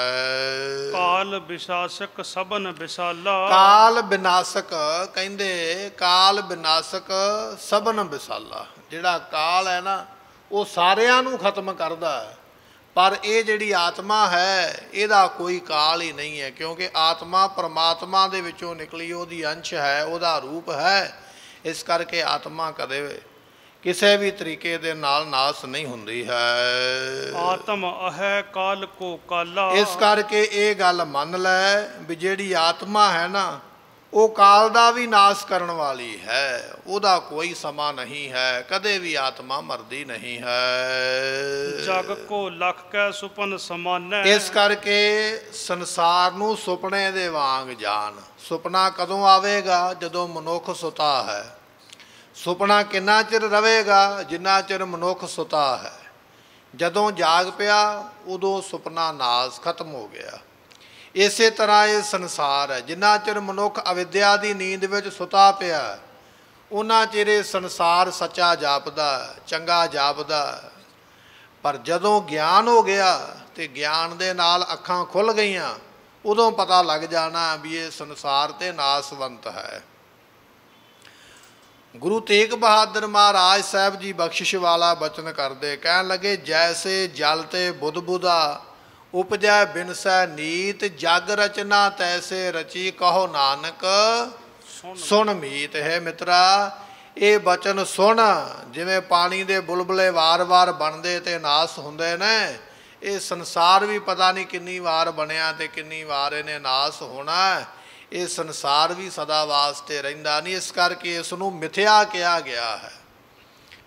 ਕਾਲ ਵਿਸ਼ਾਸਕ ਸਬਨ ਵਿਸਾਲਾ ਕਾਲ ਵਿਨਾਸ਼ਕ ਕਹਿੰਦੇ ਕਾਲ ਵਿਨਾਸ਼ਕ ਸਭਨ ਵਿਸਾਲਾ ਜਿਹੜਾ ਕਾਲ ਹੈ ਨਾ ਉਹ ਸਾਰਿਆਂ ਨੂੰ ਖਤਮ ਕਰਦਾ ਹੈ। ਪਰ ਇਹ ਜਿਹੜੀ ਆਤਮਾ ਹੈ ਇਹਦਾ ਕੋਈ ਕਾਲ ਹੀ ਨਹੀਂ ਹੈ ਕਿਉਂਕਿ ਆਤਮਾ ਪਰਮਾਤਮਾ ਦੇ ਵਿੱਚੋਂ ਨਿਕਲੀ ਉਹਦੀ ਅੰਸ਼ ਹੈ ਉਹਦਾ ਰੂਪ ਹੈ। ਇਸ ਕਰਕੇ ਆਤਮਾ ਕਦੇ ਕਿਸੇ ਵੀ ਤਰੀਕੇ ਦੇ ਨਾਲ ਨਾਸ ਨਹੀਂ ਹੁੰਦੀ ਹੈ। ਆਤਮ ਅਹੈ ਕਾਲ ਕੋ ਕਾਲਾ। ਇਸ ਕਰਕੇ ਇਹ ਗੱਲ ਮੰਨ ਲੈ ਵੀ ਜਿਹੜੀ ਆਤਮਾ ਹੈ ਨਾ ਉਹ ਕਾਲ ਦਾ ਵੀ ਨਾਸ ਕਰਨ ਵਾਲੀ ਹੈ ਉਹਦਾ ਕੋਈ ਸਮਾਂ ਨਹੀਂ ਹੈ ਕਦੇ ਵੀ ਆਤਮਾ ਮਰਦੀ ਨਹੀਂ ਹੈ। ਜਗ ਕੋ ਲਖ ਕੈ ਸੁਪਨ ਸਮਾਨੈ। ਇਸ ਕਰਕੇ ਸੰਸਾਰ ਨੂੰ ਸੁਪਨੇ ਦੇ ਵਾਂਗ ਜਾਣ। ਸੁਪਨਾ ਕਦੋਂ ਆਵੇਗਾ? ਜਦੋਂ ਮਨੁੱਖ ਸੁਤਾ ਹੈ। ਸੁਪਨਾ ਕਿੰਨਾ ਚਿਰ ਰਵੇਗਾ ਜਿੰਨਾ ਚਿਰ ਮਨੁੱਖ ਸੁਤਾ ਹੈ। ਜਦੋਂ ਜਾਗ ਪਿਆ ਉਦੋਂ ਸੁਪਨਾ ਨਾਸ ਖਤਮ ਹੋ ਗਿਆ। ਇਸੇ ਤਰ੍ਹਾਂ ਇਹ ਸੰਸਾਰ ਹੈ। ਜਿੰਨਾ ਚਿਰ ਮਨੁੱਖ ਅਵਿਦਿਆ ਦੀ ਨੀਂਦ ਵਿੱਚ ਸੁਤਾ ਪਿਆ, ਉਹਨਾਂ ਚਿਰ ਇਹ ਸੰਸਾਰ ਸੱਚਾ ਜਾਪਦਾ, ਚੰਗਾ ਜਾਪਦਾ। ਪਰ ਜਦੋਂ ਗਿਆਨ ਹੋ ਗਿਆ ਤੇ ਗਿਆਨ ਦੇ ਨਾਲ ਅੱਖਾਂ ਖੁੱਲ ਗਈਆਂ, ਉਦੋਂ ਪਤਾ ਲੱਗ ਜਾਣਾ ਵੀ ਇਹ ਸੰਸਾਰ ਤੇ ਨਾਸਵੰਤ ਹੈ। ਗੁਰੂ ਤੇਗ ਬਹਾਦਰ ਮਹਾਰਾਜ ਸਾਹਿਬ ਜੀ ਬਖਸ਼ਿਸ਼ ਵਾਲਾ ਬਚਨ ਕਰਦੇ, ਕਹਿਣ ਲੱਗੇ, ਜੈਸੇ ਜਲ ਤੇ ਬੁੱਧ ਬੁਦਾ ਉਪਜੈ ਬਿਨਸੈ ਨੀਤ, ਜਗ ਰਚਨਾ ਤੈਸੇ ਰਚੀ ਕਹੋ ਨਾਨਕ, ਸੁਣ ਸੁਣ ਮੀਤ ਹੈ ਮਿੱਤਰਾ। ਇਹ ਬਚਨ ਸੁਣ, ਜਿਵੇਂ ਪਾਣੀ ਦੇ ਬੁਲਬੁਲੇ ਵਾਰ-ਵਾਰ ਬਣਦੇ ਤੇ ਨਾਸ ਹੁੰਦੇ ਨੇ, ਇਹ ਸੰਸਾਰ ਵੀ ਪਤਾ ਨਹੀਂ ਕਿੰਨੀ ਵਾਰ ਬਣਿਆ ਤੇ ਕਿੰਨੀ ਵਾਰ ਇਹਨੇ ਨਾਸ ਹੋਣਾ ਇਹ ਸੰਸਾਰ ਵੀ ਸਦਾ ਵਾਸਤੇ ਰਹਿੰਦਾ ਨਹੀਂ, ਇਸ ਕਰਕੇ ਇਸ ਨੂੰ ਮਿਥਿਆ ਕਿਹਾ ਗਿਆ ਹੈ।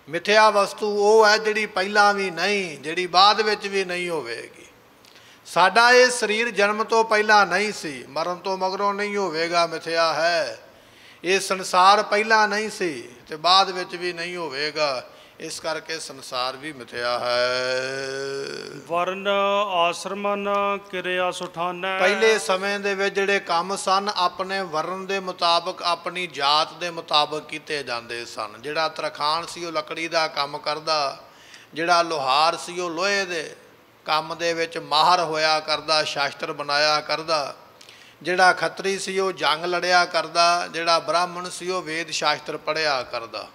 ਮਿਥਿਆ ਵਸਤੂ ਉਹ ਹੈ ਜਿਹੜੀ ਪਹਿਲਾਂ ਵੀ ਨਹੀਂ, ਜਿਹੜੀ ਬਾਅਦ ਵਿੱਚ ਵੀ ਨਹੀਂ ਹੋਵੇਗੀ। ਸਾਡਾ ਇਹ ਸਰੀਰ ਜਨਮ ਤੋਂ ਪਹਿਲਾਂ ਨਹੀਂ ਸੀ ਮਰਨ ਤੋਂ ਮਗਰੋਂ ਨਹੀਂ ਹੋਵੇਗਾ ਮਿਥਿਆ ਹੈ। ਇਹ ਸੰਸਾਰ ਪਹਿਲਾਂ ਨਹੀਂ ਸੀ ਤੇ ਬਾਅਦ ਵਿੱਚ ਵੀ ਨਹੀਂ ਹੋਵੇਗਾ। ਇਸ ਕਰਕੇ ਸੰਸਾਰ ਵੀ ਮਿਥਿਆ ਹੈ। ਵਰਨ ਆਸ਼ਰਮਨ ਕਿਰਿਆ ਸੁਠਾਨੈ। ਪਹਿਲੇ ਸਮੇਂ ਦੇ ਵਿੱਚ ਜਿਹੜੇ ਕੰਮ ਸਨ ਆਪਣੇ ਵਰਨ ਦੇ ਮੁਤਾਬਕ ਆਪਣੀ ਜਾਤ ਦੇ ਮੁਤਾਬਕ ਕੀਤੇ ਜਾਂਦੇ ਸਨ। ਜਿਹੜਾ ਤਰਖਾਣ ਸੀ ਉਹ ਲੱਕੜੀ ਦਾ ਕੰਮ ਕਰਦਾ। ਜਿਹੜਾ ਲੋਹਾਰ ਸੀ ਉਹ ਲੋਹੇ ਦੇ। ਕੰਮ ਦੇ ਵਿੱਚ ਮਾਹਰ ਹੋਇਆ ਕਰਦਾ, ਸ਼ਾਸਤਰ ਬਣਾਇਆ ਕਰਦਾ। ਜਿਹੜਾ ਖੱਤਰੀ ਸੀ, ਉਹ ਜੰਗ ਲੜਿਆ ਕਰਦਾ, ਜਿਹੜਾ ਬ੍ਰਾਹਮਣ ਸੀ, ਉਹ ਵੇਦ ਸ਼ਾਸਤਰ ਪੜਿਆ ਕਰਦਾ।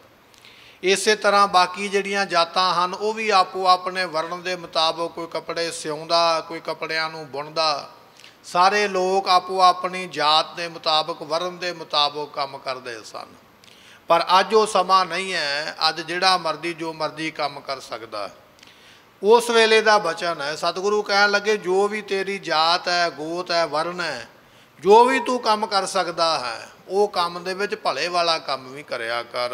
ਇਸੇ ਤਰ੍ਹਾਂ ਬਾਕੀ ਜਿਹੜੀਆਂ ਜਾਤਾਂ ਹਨ, ਉਹ ਵੀ ਆਪੋ ਆਪਣੇ ਵਰਣ ਦੇ ਮੁਤਾਬਕ ਕੋਈ ਕੱਪੜੇ ਸਿਉਂਦਾ, ਕੋਈ ਕੱਪੜਿਆਂ ਨੂੰ ਬੁਣਦਾ। ਸਾਰੇ ਲੋਕ ਆਪੋ ਆਪਣੀ ਜਾਤ ਦੇ ਮੁਤਾਬਕ, ਵਰਣ ਦੇ ਮੁਤਾਬਕ ਕੰਮ ਕਰਦੇ ਸਨ। ਪਰ ਅੱਜ ਉਹ ਸਮਾਂ ਨਹੀਂ ਹੈ, ਅੱਜ ਜਿਹੜਾ ਮਰਦੀ ਜੋ ਮਰਦੀ ਕੰਮ ਕਰ ਸਕਦਾ। ਹੈ। ਉਸ ਵੇਲੇ ਦਾ ਬਚਨ ਹੈ। ਸਤਿਗੁਰੂ ਕਹਿਣ ਲੱਗੇ, ਜੋ ਵੀ ਤੇਰੀ ਜਾਤ ਹੈ, ਗੋਤ ਹੈ ਵਰਨ ਹੈ, ਜੋ ਵੀ ਤੂੰ ਕੰਮ ਕਰ ਸਕਦਾ ਹੈ ਉਹ ਕੰਮ ਦੇ ਵਿੱਚ ਭਲੇ ਵਾਲਾ ਕੰਮ ਵੀ ਕਰਿਆ ਕਰ।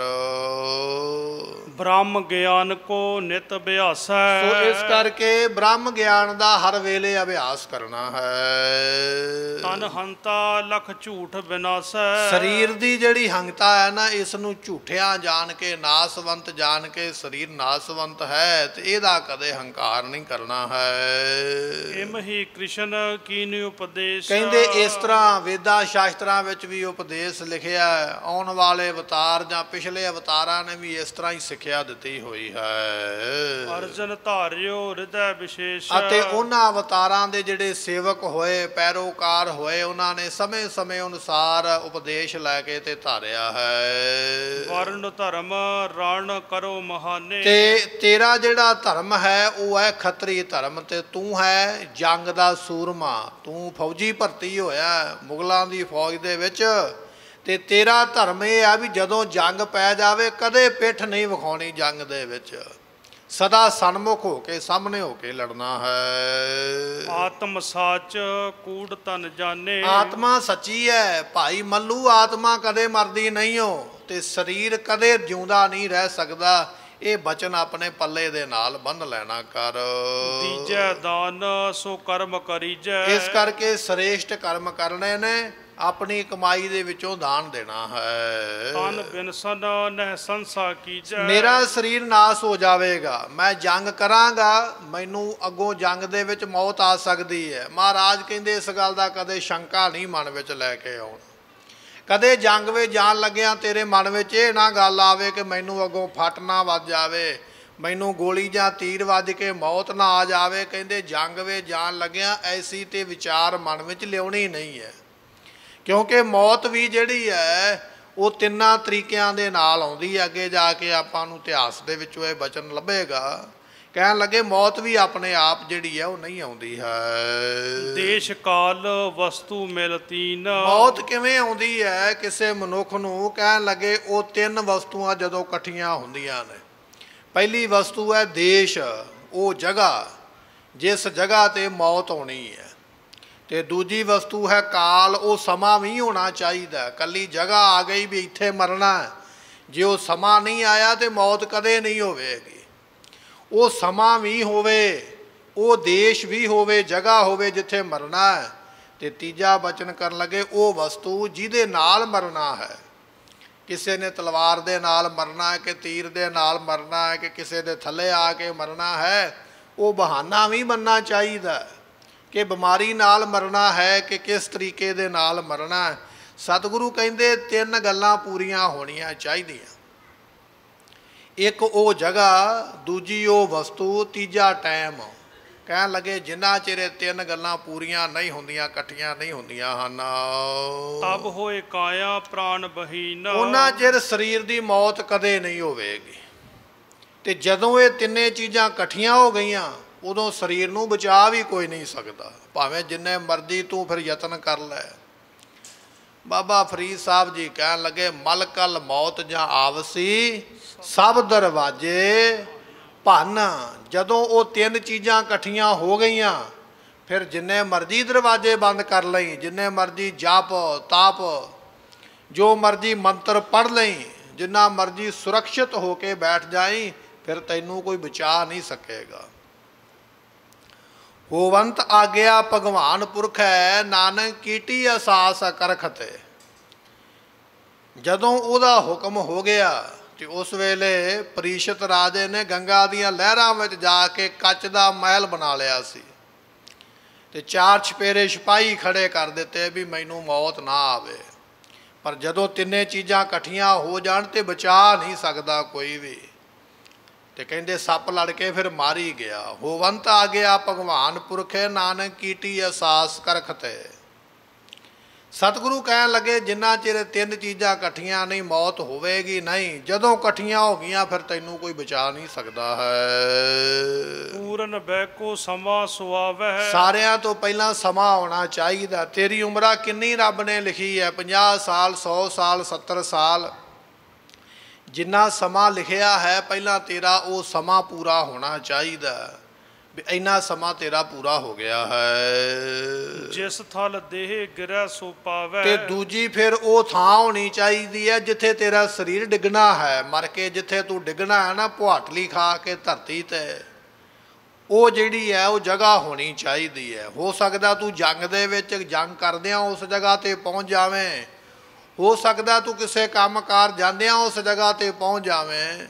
ਬ੍ਰਹਮ ਗਿਆਨ ਕੋ ਨਿਤ ਅਭਿਆਸੈ ਸੋ ਇਸ ਕਰਕੇ ਬ੍ਰਹਮ ਗਿਆਨ ਦਾ ਹਰ ਵੇਲੇ ਅਭਿਆਸ ਕਰਨਾ ਹੈ। ਤਨ ਹੰਤਾ ਲਖ ਝੂਠ ਵਿਨਾਸੈ ਸਰੀਰ ਦੀ ਜਿਹੜੀ ਹੰਗਤਾ ਹੈ ਨਾ ਇਸ ਨੂੰ ਝੂਠਿਆਂ ਜਾਣ ਕੇ ਨਾਸਵੰਤ ਜਾਣ ਕੇ ਸਰੀਰ ਨਾਸਵੰਤ ਹੈ ਤੇ ਇਹਦਾ ਕਦੇ ਹੰਕਾਰ ਨਹੀਂ ਕਰਨਾ ਹੈ। ਇਮ ਹੀ ਕ੍ਰਿਸ਼ਨ ਕੀਨ ਉਪਦੇਸ਼। ਕਹਿੰਦੇ ਇਸ ਤਰ੍ਹਾਂ ਵੇਦਾਂ ਸ਼ਾਸਤਰਾਂ ਵਿੱਚ ਵੀ ਉਪਦੇਸ਼ ਲਿਖਿਆ ਹੈ। ਆਉਣ ਵਾਲੇ ਅਵਤਾਰ ਜਾਂ ਪਿਛਲੇ ਅਵਤਾਰਾਂ ਨੇ ਵੀ ਇਸ ਤਰ੍ਹਾਂ ਹੀ ਸਿੱਖਿਆ ਦਿੱਤੀ ਹੋਈ ਹੈ। ਅਰਜਨ ਧਾਰਿਓ ਹਿਰਦੈ ਵਿਸ਼ੇਸ਼। ਅਤੇ ਉਹਨਾਂ ਅਵਤਾਰਾਂ ਦੇ ਜਿਹੜੇ ਸੇਵਕ ਹੋਏ ਪੈਰੋਕਾਰ ਹੋਏ ਉਹਨਾਂ ਨੇ ਸਮੇਂ-ਸਮੇਂ ਅਨੁਸਾਰ ਉਪਦੇਸ਼ ਲੈ ਕੇ ਤੇ ਧਾਰਿਆ ਹੈ। ਵਰਨ ਧਰਮ ਰਣ ਕਰੋ ਮਹਾਨੇ। ਤੇ ਤੇਰਾ ਜਿਹੜਾ ਧਰਮ ਹੈ ਉਹ ਹੈ ਖੱਤਰੀ ਧਰਮ ਤੇ ਤੂੰ ਹੈ ਜੰਗ ਦਾ ਸੂਰਮਾ। ਤੂੰ ਫੌਜੀ ਭਰਤੀ ਹੋਇਆ ਮੁਗਲਾਂ ਦੀ ਫੌਜ ਦੇ ਵਿੱਚ। ਤੇ ਤੇਰਾ ਧਰਮ ਇਹ ਆ ਵੀ ਜਦੋਂ ਜੰਗ ਪੈ ਜਾਵੇ ਕਦੇ ਪਿੱਠ ਨਹੀਂ ਵਿਖਾਉਣੀ ਜੰਗ ਦੇ ਵਿੱਚ। ਸਦਾ ਸਨਮੁਖ ਹੋ ਕੇ ਸਾਹਮਣੇ ਹੋ ਕੇ ਲੜਨਾ ਹੈ। ਆਤਮ ਸਾਚ ਕੂੜ ਤਨ ਜਾਣੇ। ਆਤਮਾ ਸੱਚੀ ਹੈ ਭਾਈ ਮੱਲੂ ਆਤਮਾ ਕਦੇ ਮਰਦੀ ਨਹੀਂ ਹੋ ਤੇ ਸਰੀਰ ਕਦੇ ਜਿਉਂਦਾ ਨਹੀਂ ਰਹਿ ਸਕਦਾ। ਇਹ ਬਚਨ ਆਪਣੇ ਪੱਲੇ ਦੇ ਨਾਲ ਬੰਨ ਲੈਣਾ ਕਰ। ਦੀਜੈ ਦਾਨ ਸੋ ਕਰਮ ਕਰੀਜੈ। ਇਸ ਕਰਕੇ ਸ੍ਰੇਸ਼ਟ ਕਰਮ ਕਰਨੇ ਨੇ ਆਪਣੀ ਕਮਾਈ ਦੇ ਵਿੱਚੋਂ ਦਾਨ ਦੇਣਾ ਹੈ। ਤਨ ਬਿਨਸਨ ਨਹਿ ਸੰਸਾ ਕੀਜੈ। ਮੇਰਾ ਸਰੀਰ ਨਾਸ ਹੋ ਜਾਵੇਗਾ। ਮੈਂ ਜੰਗ ਕਰਾਂਗਾ। ਮੈਨੂੰ ਅੱਗੋਂ ਜੰਗ ਦੇ ਵਿੱਚ ਮੌਤ ਆ ਸਕਦੀ ਹੈ। ਮਹਾਰਾਜ ਕਹਿੰਦੇ ਇਸ ਗੱਲ ਦਾ ਕਦੇ ਸ਼ੰਕਾ ਨਹੀਂ ਮਨ ਵਿੱਚ ਲੈ ਕੇ ਆਉਣ। ਕਦੇ ਜੰਗ ਵਿੱਚ ਜਾਣ ਲੱਗਿਆ ਤੇਰੇ ਮਨ ਵਿੱਚ ਇਹ ਨਾ ਗੱਲ ਆਵੇ ਕਿ ਮੈਨੂੰ ਅੱਗੋਂ ਫੱਟ ਨਾ ਵੱਜ ਜਾਵੇ। ਮੈਨੂੰ ਗੋਲੀ ਜਾਂ ਤੀਰ ਵੱਜ ਕੇ ਮੌਤ ਨਾ ਆ ਜਾਵੇ। ਕਹਿੰਦੇ ਜੰਗ ਵਿੱਚ ਜਾਣ ਲੱਗਿਆ ਐਸੀ ਤੇ ਵਿਚਾਰ ਮਨ ਵਿੱਚ ਲਿਆਉਣੀ ਨਹੀਂ ਹੈ। ਕਿਉਂਕਿ ਮੌਤ ਵੀ ਜਿਹੜੀ ਹੈ ਉਹ ਤਿੰਨਾਂ ਤਰੀਕਿਆਂ ਦੇ ਨਾਲ ਆਉਂਦੀ ਹੈ। ਅੱਗੇ ਜਾ ਕੇ ਆਪਾਂ ਨੂੰ ਇਤਿਹਾਸ ਦੇ ਵਿੱਚੋਂ ਇਹ ਬਚਨ ਲੱਭੇਗਾ। ਕਹਿਣ ਲੱਗੇ ਮੌਤ ਵੀ ਆਪਣੇ ਆਪ ਜਿਹੜੀ ਹੈ ਉਹ ਨਹੀਂ ਆਉਂਦੀ ਹੈ। ਦੇਸ਼ ਕਾਲ ਵਸਤੂ ਮਿਲਤੀਨ ਮੌਤ ਕਿਵੇਂ ਆਉਂਦੀ ਹੈ ਕਿਸੇ ਮਨੁੱਖ ਨੂੰ? ਕਹਿਣ ਲੱਗੇ ਉਹ ਤਿੰਨ ਵਸਤੂਆਂ ਜਦੋਂ ਇਕੱਠੀਆਂ ਹੁੰਦੀਆਂ ਨੇ। ਪਹਿਲੀ ਵਸਤੂ ਹੈ ਦੇਸ਼ ਉਹ ਜਗ੍ਹਾ ਜਿਸ ਜਗ੍ਹਾ ਤੇ ਮੌਤ ਆਉਣੀ ਹੈ। ਤੇ ਦੂਜੀ ਵਸਤੂ ਹੈ ਕਾਲ, ਉਹ ਸਮਾਂ ਵੀ ਹੋਣਾ ਚਾਹੀਦਾ ਕੱਲੀ ਜਗ੍ਹਾ ਆ ਗਈ ਵੀ ਇੱਥੇ ਮਰਨਾ ਹੈ। ਜੇ ਉਹ ਸਮਾਂ ਨਹੀਂ ਆਇਆ ਤੇ ਮੌਤ ਕਦੇ ਨਹੀਂ ਹੋਵੇਗੀ। ਉਹ ਸਮਾਂ ਵੀ ਹੋਵੇ, ਉਹ ਦੇਸ਼ ਵੀ ਹੋਵੇ, ਜਗ੍ਹਾ ਹੋਵੇ ਜਿੱਥੇ ਮਰਨਾ ਹੈ। ਤੇ ਤੀਜਾ ਬਚਨ ਕਰਨ ਲੱਗੇ, ਉਹ ਵਸਤੂ ਜਿਹਦੇ ਨਾਲ ਮਰਨਾ ਹੈ। ਕਿਸੇ ਨੇ ਤਲਵਾਰ ਦੇ ਨਾਲ ਮਰਨਾ ਹੈ, ਕਿ ਤੀਰ ਦੇ ਨਾਲ ਮਰਨਾ ਹੈ, ਕਿ ਕਿਸੇ ਦੇ ਥੱਲੇ ਆ ਕੇ ਮਰਨਾ ਹੈ, ਉਹ ਬਹਾਨਾ ਵੀ ਬੰਨਣਾ ਚਾਹੀਦਾ ਹੈ। ਕਿ ਬਿਮਾਰੀ ਨਾਲ ਮਰਨਾ ਹੈ ਕਿ ਕਿਸ ਤਰੀਕੇ ਦੇ ਨਾਲ ਮਰਨਾ ਹੈ? ਸਤਿਗੁਰੂ ਕਹਿੰਦੇ ਤਿੰਨ ਗੱਲਾਂ ਪੂਰੀਆਂ ਹੋਣੀਆਂ ਚਾਹੀਦੀਆਂ। ਇੱਕ ਉਹ ਜਗ੍ਹਾ ਦੂਜੀ ਉਹ ਵਸਤੂ ਤੀਜਾ ਟਾਈਮ। ਕਹਿਣ ਲੱਗੇ ਜਿੰਨਾ ਚਿਰ ਇਹ ਤਿੰਨ ਗੱਲਾਂ ਪੂਰੀਆਂ ਨਹੀਂ ਹੁੰਦੀਆਂ ਇਕੱਠੀਆਂ ਨਹੀਂ ਹੁੰਦੀਆਂ ਹਨ। ਤਬ ਹੋਏ ਕਾਇਆ ਪ੍ਰਾਨ ਬਹੀਨ। ਉਹਨਾਂ ਚਿਰ ਸਰੀਰ ਦੀ ਮੌਤ ਕਦੇ ਨਹੀਂ ਹੋਵੇਗੀ। ਤੇ ਜਦੋਂ ਇਹ ਤਿੰਨੇ ਚੀਜ਼ਾਂ ਇਕੱਠੀਆਂ ਹੋ ਗਈਆਂ ਉਦੋਂ ਸਰੀਰ ਨੂੰ ਬਚਾ ਵੀ ਕੋਈ ਨਹੀਂ ਸਕਦਾ। ਭਾਵੇਂ ਜਿੰਨੇ ਮਰਜ਼ੀ ਤੂੰ ਫਿਰ ਯਤਨ ਕਰ ਲੈ। ਬਾਬਾ ਫਰੀਦ ਸਾਹਿਬ ਜੀ ਕਹਿਣ ਲੱਗੇ, ਮਲ ਮਲਕਲ ਮੌਤ ਜਾਂ ਆਵਸੀ, ਸਭ ਦਰਵਾਜੇ ਭੰਨ। ਜਦੋਂ ਉਹ ਤਿੰਨ ਚੀਜ਼ਾਂ ਇਕੱਠੀਆਂ ਹੋ ਗਈਆਂ, ਫਿਰ ਜਿੰਨੇ ਮਰਜ਼ੀ ਦਰਵਾਜ਼ੇ ਬੰਦ ਕਰ ਲਈ, ਜਿੰਨੇ ਮਰਜ਼ੀ ਜਾਪ, ਤਾਪ, ਜੋ ਮਰਜ਼ੀ ਮੰਤਰ ਪੜ ਲਈ, ਜਿੰਨਾ ਮਰਜ਼ੀ ਸੁਰੱਖਿਅਤ ਹੋ ਕੇ ਬੈਠ ਜਾਈ, ਫਿਰ ਤੈਨੂੰ ਕੋਈ ਬਚਾ ਨਹੀਂ ਸਕੇਗਾ। ਹੋਵੰਤ ਆਗਿਆ ਭਗਵਾਨ ਪੁਰਖ ਹੈ, ਨਾਨਕ ਕੀਟੀ ਅਸਾਸ ਕਰਖਤੇ ਜਦੋਂ ਉਹਦਾ ਹੁਕਮ ਹੋ ਗਿਆ ਤੇ ਉਸ ਵੇਲੇ ਪ੍ਰੀਸ਼ਤ ਰਾਜੇ ਨੇ ਗੰਗਾ ਦੀਆਂ ਲਹਿਰਾਂ ਵਿੱਚ ਜਾ ਕੇ ਕੱਚ ਦਾ ਮਹਿਲ ਬਣਾ ਲਿਆ ਸੀ। ਤੇ ਚਾਰ ਛਪੇਰੇ ਸਿਪਾਹੀ ਖੜੇ ਕਰ ਦਿੱਤੇ ਵੀ ਮੈਨੂੰ ਮੌਤ ਨਾ ਆਵੇ। ਪਰ ਜਦੋਂ ਤਿੰਨੇ ਚੀਜ਼ਾਂ ਇਕੱਠੀਆਂ ਹੋ ਜਾਣ ਤੇ ਬਚਾ ਨਹੀਂ ਸਕਦਾ ਕੋਈ ਵੀ। ਤੇ ਕਹਿੰਦੇ ਸੱਪ ਲੜ ਕੇ ਫਿਰ ਮਾਰੀ ਗਿਆ। ਹੋਵੰਤ ਆ ਗਿਆ ਭਗਵਾਨ ਪੁਰਖੇ ਨਾਨਕ ਕੀਟੀ ਅਸਾਸ ਕਰਖਤੇ। ਸਤਿਗੁਰੂ ਕਹਿਣ ਲੱਗੇ ਜਿੰਨਾ ਚਿਰ ਤਿੰਨ ਚੀਜ਼ਾਂ ਇਕੱਠੀਆਂ ਨਹੀਂ ਮੌਤ ਹੋਵੇਗੀ ਨਹੀਂ ਜਦੋਂ ਇਕੱਠੀਆਂ ਹੋ ਗਈਆਂ ਫਿਰ ਤੈਨੂੰ ਕੋਈ ਬਚਾ ਨਹੀਂ ਸਕਦਾ ਹੈ। ਪੂਰਨ ਬੈਕੋ ਸਮਾ ਸੁਆਵਹਿ ਸਾਰਿਆਂ ਤੋਂ ਪਹਿਲਾਂ ਸਮਾਂ ਆਉਣਾ ਚਾਹੀਦਾ। ਤੇਰੀ ਉਮਰਾਂ ਕਿੰਨੀ ਰੱਬ ਨੇ ਲਿਖੀ ਹੈ? 50 ਸਾਲ 100 ਸਾਲ 70 ਸਾਲ। ਜਿੰਨਾ ਸਮਾਂ ਲਿਖਿਆ ਹੈ ਪਹਿਲਾਂ ਤੇਰਾ ਉਹ ਸਮਾਂ ਪੂਰਾ ਹੋਣਾ ਚਾਹੀਦਾ ਵੀ ਇੰਨਾ ਸਮਾਂ ਤੇਰਾ ਪੂਰਾ ਹੋ ਗਿਆ ਹੈ। ਜਿਸ ਥਲ ਦੇਹ ਗਿਰੈ ਸੋ ਪਾਵੈ। ਤੇ ਦੂਜੀ ਫਿਰ ਉਹ ਥਾਂ ਹੋਣੀ ਚਾਹੀਦੀ ਹੈ ਜਿੱਥੇ ਤੇਰਾ ਸਰੀਰ ਡਿੱਗਣਾ ਹੈ। ਮਰ ਕੇ ਜਿੱਥੇ ਤੂੰ ਡਿੱਗਣਾ ਹੈ ਨਾ ਪੁਹਾਟਲੀ ਖਾ ਕੇ ਧਰਤੀ ਤੇ। ਉਹ ਜਿਹੜੀ ਹੈ ਉਹ ਜਗ੍ਹਾ ਹੋਣੀ ਚਾਹੀਦੀ ਹੈ। ਹੋ ਸਕਦਾ ਤੂੰ ਜੰਗ ਦੇ ਵਿੱਚ ਜੰਗ ਕਰਦਿਆਂ ਉਸ ਜਗ੍ਹਾ ਤੇ ਪਹੁੰਚ ਜਾਵੇਂ। ਹੋ ਸਕਦਾ ਤੂੰ ਕਿਸੇ ਕੰਮਕਾਰ ਜਾਂਦਿਆਂ ਉਸ ਜਗ੍ਹਾ ਤੇ ਪਹੁੰਚ ਜਾਵੇਂ।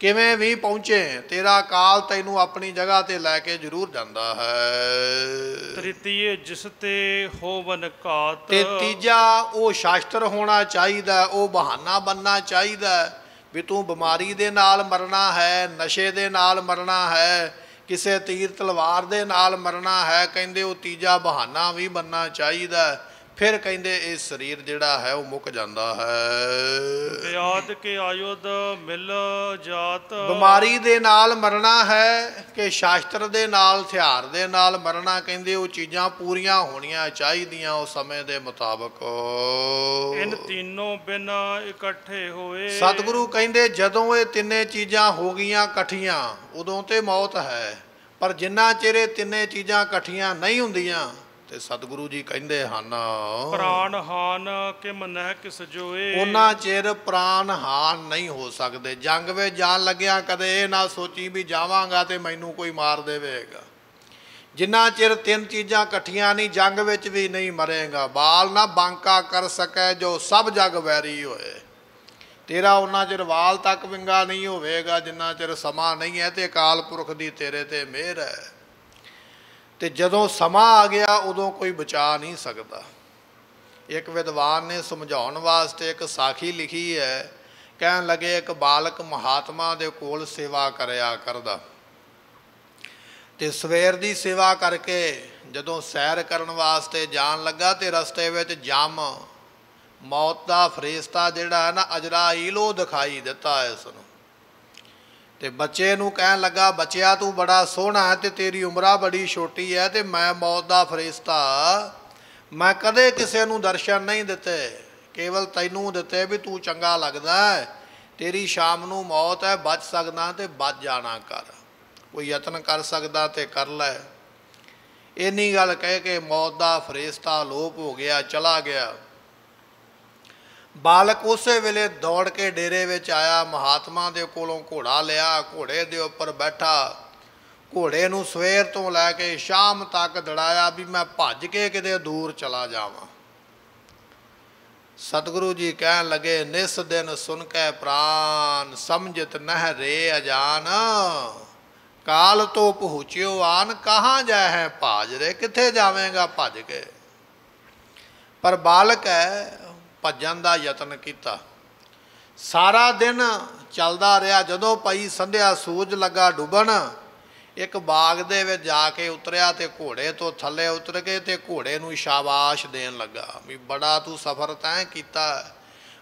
ਕਿਵੇਂ ਵੀ ਪਹੁੰਚੇ ਤੇਰਾ ਕਾਲ ਤੈਨੂੰ ਆਪਣੀ ਜਗ੍ਹਾ ਤੇ ਲੈ ਕੇ ਜ਼ਰੂਰ ਜਾਂਦਾ ਹੈ। ਤ੍ਰਿਤੀਏ ਜਿਸ ਤੇ ਹੋਵਨ ਘਾਤ। ਤੇ ਤੀਜਾ ਉਹ ਸ਼ਾਸਤਰ ਹੋਣਾ ਚਾਹੀਦਾ ਉਹ ਬਹਾਨਾ ਬੰਨਣਾ ਚਾਹੀਦਾ ਵੀ ਤੂੰ ਬਿਮਾਰੀ ਦੇ ਨਾਲ ਮਰਨਾ ਹੈ ਨਸ਼ੇ ਦੇ ਨਾਲ ਮਰਨਾ ਹੈ ਕਿਸੇ ਤੀਰ ਤਲਵਾਰ ਦੇ ਨਾਲ ਮਰਨਾ ਹੈ ਕਹਿੰਦੇ ਉਹ ਤੀਜਾ ਬਹਾਨਾ ਵੀ ਬੰਨਣਾ ਚਾਹੀਦਾ। ਫਿਰ ਕਹਿੰਦੇ ਇਹ ਸਰੀਰ ਜਿਹੜਾ ਹੈ ਉਹ ਮੁੱਕ ਜਾਂਦਾ ਹੈ। ਵਿਆਦ ਕੇ ਆਯੁਧ ਮਿਲ ਜਾਤ। ਬਿਮਾਰੀ ਦੇ ਨਾਲ ਮਰਨਾ ਹੈ ਕਿ ਸ਼ਾਸਤਰ ਦੇ ਨਾਲ ਹਥਿਆਰ ਦੇ ਨਾਲ ਮਰਨਾ ਕਹਿੰਦੇ ਉਹ ਚੀਜ਼ਾਂ ਪੂਰੀਆਂ ਹੋਣੀਆਂ ਚਾਹੀਦੀਆਂ ਉਸ ਸਮੇਂ ਦੇ ਮੁਤਾਬਕ। ਇਨ ਤਿੰਨੋਂ ਬਿਨ ਇਕੱਠੇ ਹੋਏ। ਸਤਿਗੁਰੂ ਕਹਿੰਦੇ ਜਦੋਂ ਇਹ ਤਿੰਨੇ ਚੀਜ਼ਾਂ ਹੋ ਗਈਆਂ ਇਕੱਠੀਆਂ ਉਦੋਂ ਤੇ ਮੌਤ ਹੈ ਪਰ ਜਿੰਨਾ ਚਿਰ ਇਹ ਤਿੰਨੇ ਚੀਜ਼ਾਂ ਇਕੱਠੀਆਂ ਨਹੀਂ ਹੁੰਦੀਆਂ ਤੇ ਸਤਿਗੁਰੂ ਜੀ ਕਹਿੰਦੇ ਹਨ ਪ੍ਰਾਨ ਹਾਨ ਕਿ ਮਨਹਿ ਕਿਸ ਜੋਏ? ਉਹਨਾਂ ਚਿਰ ਪ੍ਰਾਨ ਹਾਨ ਨਹੀਂ ਹੋ ਸਕਦੇ। ਜੰਗ ਵਿੱਚ ਜਾਣ ਲੱਗਿਆ ਕਦੇ ਇਹ ਨਾ ਸੋਚੀ ਵੀ ਜਾਵਾਂਗਾ ਤੇ ਮੈਨੂੰ ਕੋਈ ਮਾਰ ਦੇਵੇਗਾ। ਜਿੰਨਾ ਚਿਰ ਤਿੰਨ ਚੀਜ਼ਾਂ ਇਕੱਠੀਆਂ ਨਹੀਂ ਜੰਗ ਵਿੱਚ ਵੀ ਨਹੀਂ ਮਰੇਗਾ। ਬਾਲ ਨਾ ਬਾਂਕਾ ਕਰ ਸਕੈ ਜੋ ਸਭ ਜਗ ਵੈਰੀ ਹੋਏ। ਤੇਰਾ ਉਹਨਾਂ ਚਿਰ ਵਾਲ ਤੱਕ ਵਿੰਗਾ ਨਹੀਂ ਹੋਵੇਗਾ ਜਿੰਨਾ ਚਿਰ ਸਮਾਂ ਨਹੀਂ ਹੈ ਤੇ ਅਕਾਲ ਪੁਰਖ ਦੀ ਤੇਰੇ ਤੇ ਮਿਹਰ ਹੈ। ਤੇ ਜਦੋਂ ਸਮਾਂ ਆ ਗਿਆ, ਉਦੋਂ ਕੋਈ ਬਚਾ ਨਹੀਂ ਸਕਦਾ। ਇੱਕ ਵਿਦਵਾਨ ਨੇ ਸਮਝਾਉਣ ਵਾਸਤੇ ਇੱਕ ਸਾਖੀ ਲਿਖੀ ਹੈ, ਕਹਿਣ ਲੱਗੇ, ਇੱਕ ਬਾਲਕ ਮਹਾਤਮਾ ਦੇ ਕੋਲ ਸੇਵਾ ਕਰਿਆ ਕਰਦਾ। ਤੇ ਸਵੇਰ ਦੀ ਸੇਵਾ ਕਰਕੇ ਜਦੋਂ ਸੈਰ ਕਰਨ ਵਾਸਤੇ ਜਾਣ ਲੱਗਾ, ਤੇ ਰਸਤੇ ਵਿੱਚ ਜੰਮ ਮੌਤ ਦਾ ਫਰਿਸ਼ਤਾ ਜਿਹੜਾ ਹੈ ਨਾ ਅਜਰਾਈਲ ਉਹ ਦਿਖਾਈ ਦਿੱਤਾ ਇਸ ਨੂੰ। ਤੇ ਬੱਚੇ ਨੂੰ ਕਹਿਣ ਲੱਗਾ, ਬੱਚਿਆ, ਤੂੰ ਬੜਾ ਸੋਹਣਾ ਹੈ ਤੇ ਤੇਰੀ ਉਮਰਾ ਬੜੀ ਛੋਟੀ ਹੈ ਤੇ ਮੈਂ ਮੌਤ ਦਾ ਫਰਿਸ਼ਤਾ। ਮੈਂ ਕਦੇ ਕਿਸੇ ਨੂੰ ਦਰਸ਼ਨ ਨਹੀਂ ਦਿੱਤੇ। ਕੇਵਲ ਤੈਨੂੰ ਦਿੱਤੇ ਵੀ ਤੂੰ ਚੰਗਾ ਲੱਗਦਾ ਹੈ। ਤੇਰੀ ਸ਼ਾਮ ਨੂੰ ਮੌਤ ਹੈ, ਬਚ ਸਕਦਾ ਤੇ ਬਚ ਜਾਣਾ ਕਰ। ਕੋਈ ਯਤਨ ਕਰ ਸਕਦਾ ਤੇ ਕਰ ਲੈ। ਇੰਨੀ ਗੱਲ ਕਹਿ ਕੇ ਮੌਤ ਦਾ ਫਰਿਸ਼ਤਾ ਲੋਪ ਹੋ ਗਿਆ, ਚਲਾ ਗਿਆ। ਬਾਲਕ ਉਸੇ ਵੇਲੇ ਦੌੜ ਕੇ ਡੇਰੇ ਵਿੱਚ ਆਇਆ, ਮਹਾਤਮਾ ਦੇ ਕੋਲੋਂ ਘੋੜਾ ਲਿਆ, ਘੋੜੇ ਦੇ ਉੱਪਰ ਬੈਠਾ। ਘੋੜੇ ਨੂੰ ਸਵੇਰ ਤੋਂ ਲੈ ਕੇ ਸ਼ਾਮ ਤੱਕ ਦੜਾਇਆ ਵੀ ਮੈਂ ਭੱਜ ਕੇ ਕਿਤੇ ਦੂਰ ਚਲਾ ਜਾਵਾਂ। ਸਤਿਗੁਰੂ ਜੀ ਕਹਿਣ ਲੱਗੇ, ਨਿਸ ਦਿਨ ਸੁਨ ਕੇ ਪ੍ਰਾਨ, ਸਮਝਤ ਨਹਿ ਰੇ ਅਜਾਨ। ਕਾਲ ਤੋਂ ਪਹੁੰਚਿਓ ਆਨ, ਕਹਾਂ ਜਾ ਹੈ ਭਾਜ ਰੇ, ਕਿੱਥੇ ਜਾਵੇਂਗਾ ਭੱਜ ਕੇ? ਪਰ ਬਾਲਕ ਹੈ ਭੱਜਣ ਦਾ ਯਤਨ ਕੀਤਾ। ਸਾਰਾ ਦਿਨ ਚੱਲਦਾ ਰਿਹਾ। ਜਦੋਂ ਪਈ ਸੰਧਿਆ ਸੂਰਜ ਲੱਗਾ ਡੁੱਬਣ, ਇੱਕ ਬਾਗ ਦੇ ਵਿੱਚ ਜਾ ਕੇ ਉਤਰਿਆ ਤੇ ਘੋੜੇ ਤੋਂ ਥੱਲੇ ਉਤਰ ਕੇ ਤੇ ਘੋੜੇ ਨੂੰ ਸ਼ਾਬਾਸ਼ ਦੇਣ ਲੱਗਾ। ਵੀ ਬੜਾ ਤੂੰ ਸਫ਼ਰ ਤੈਂ ਕੀਤਾ।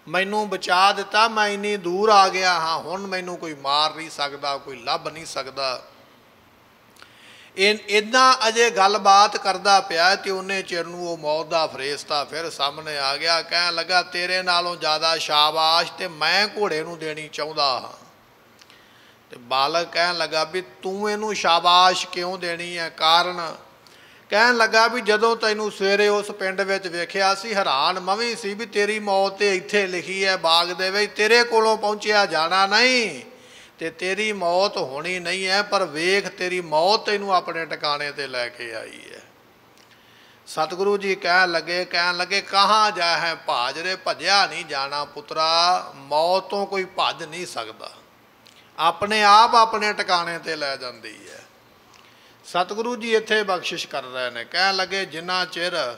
ਮੈਨੂੰ ਬਚਾ ਦਿੱਤਾ, ਮੈਂ ਇੰਨੀ ਦੂਰ ਆ ਗਿਆ ਹਾਂ, ਹੁਣ ਮੈਨੂੰ ਕੋਈ ਮਾਰ ਨਹੀਂ ਸਕਦਾ, ਕੋਈ ਲੱਭ ਨਹੀਂ ਸਕਦਾ। ਇਹ ਇਦਾਂ ਅਜੇ ਗੱਲਬਾਤ ਕਰਦਾ ਪਿਆ ਤੇ ਉਹਨੇ ਚਿਰ ਨੂੰ ਉਹ ਮੌਤ ਦਾ ਫਰੇਸਤਾ ਫਿਰ ਸਾਹਮਣੇ ਆ ਗਿਆ, ਕਹਿਣ ਲੱਗਾ, ਤੇਰੇ ਨਾਲੋਂ ਜ਼ਿਆਦਾ ਸ਼ਾਬਾਸ਼ ਤੇ ਮੈਂ ਘੋੜੇ ਨੂੰ ਦੇਣੀ ਚਾਹੁੰਦਾ ਹਾਂ। ਤੇ ਬਾਲਕ ਕਹਿਣ ਲੱਗਾ ਵੀ ਤੂੰ ਇਹਨੂੰ ਸ਼ਾਬਾਸ਼ ਕਿਉਂ ਦੇਣੀ ਹੈ? ਕਾਰਨ ਕਹਿਣ ਲੱਗਾ ਵੀ ਜਦੋਂ ਤੈਨੂੰ ਸਵੇਰੇ ਉਸ ਪਿੰਡ ਵਿੱਚ ਵੇਖਿਆ ਸੀ, ਹੈਰਾਨ ਮਵੀ ਸੀ ਵੀ ਤੇਰੀ ਮੌਤ ਤੇ ਇੱਥੇ ਲਿਖੀ ਹੈ, ਬਾਗ ਦੇ ਵਿੱਚ ਤੇਰੇ ਕੋਲੋਂ ਪਹੁੰਚਿਆ ਜਾਣਾ ਨਹੀਂ। ਤੇ ਤੇਰੀ ਮੌਤ ਹੋਣੀ ਨਹੀਂ ਹੈ, ਪਰ ਵੇਖ ਤੇਰੀ ਮੌਤ ਇਹਨੂੰ ਆਪਣੇ ਟਿਕਾਣੇ ਤੇ ਲੈ ਕੇ ਆਈ ਹੈ। ਸਤਿਗੁਰੂ ਜੀ ਕਹਿਣ ਲੱਗੇ ਕਹਿਣ ਲੱਗੇ, ਕਹਾਂ ਜਾ ਹੈ ਭਾਜ ਭਾਜਰੇ ਭਜਿਆ ਨਹੀਂ ਜਾਣਾ ਪੁੱਤਰਾ, ਮੌਤ ਤੋਂ ਕੋਈ ਭੱਜ ਨਹੀਂ ਸਕਦਾ। ਆਪਣੇ ਆਪ ਆਪਣੇ ਟਿਕਾਣੇ ਤੇ ਲੈ ਜਾਂਦੀ ਹੈ। ਸਤਿਗੁਰੂ ਜੀ ਇੱਥੇ ਬਖਸ਼ਿਸ਼ ਕਰ ਰਹੇ ਨੇ। ਕਹਿਣ ਲੱਗੇ, ਜਿੰਨਾ ਚਿਰ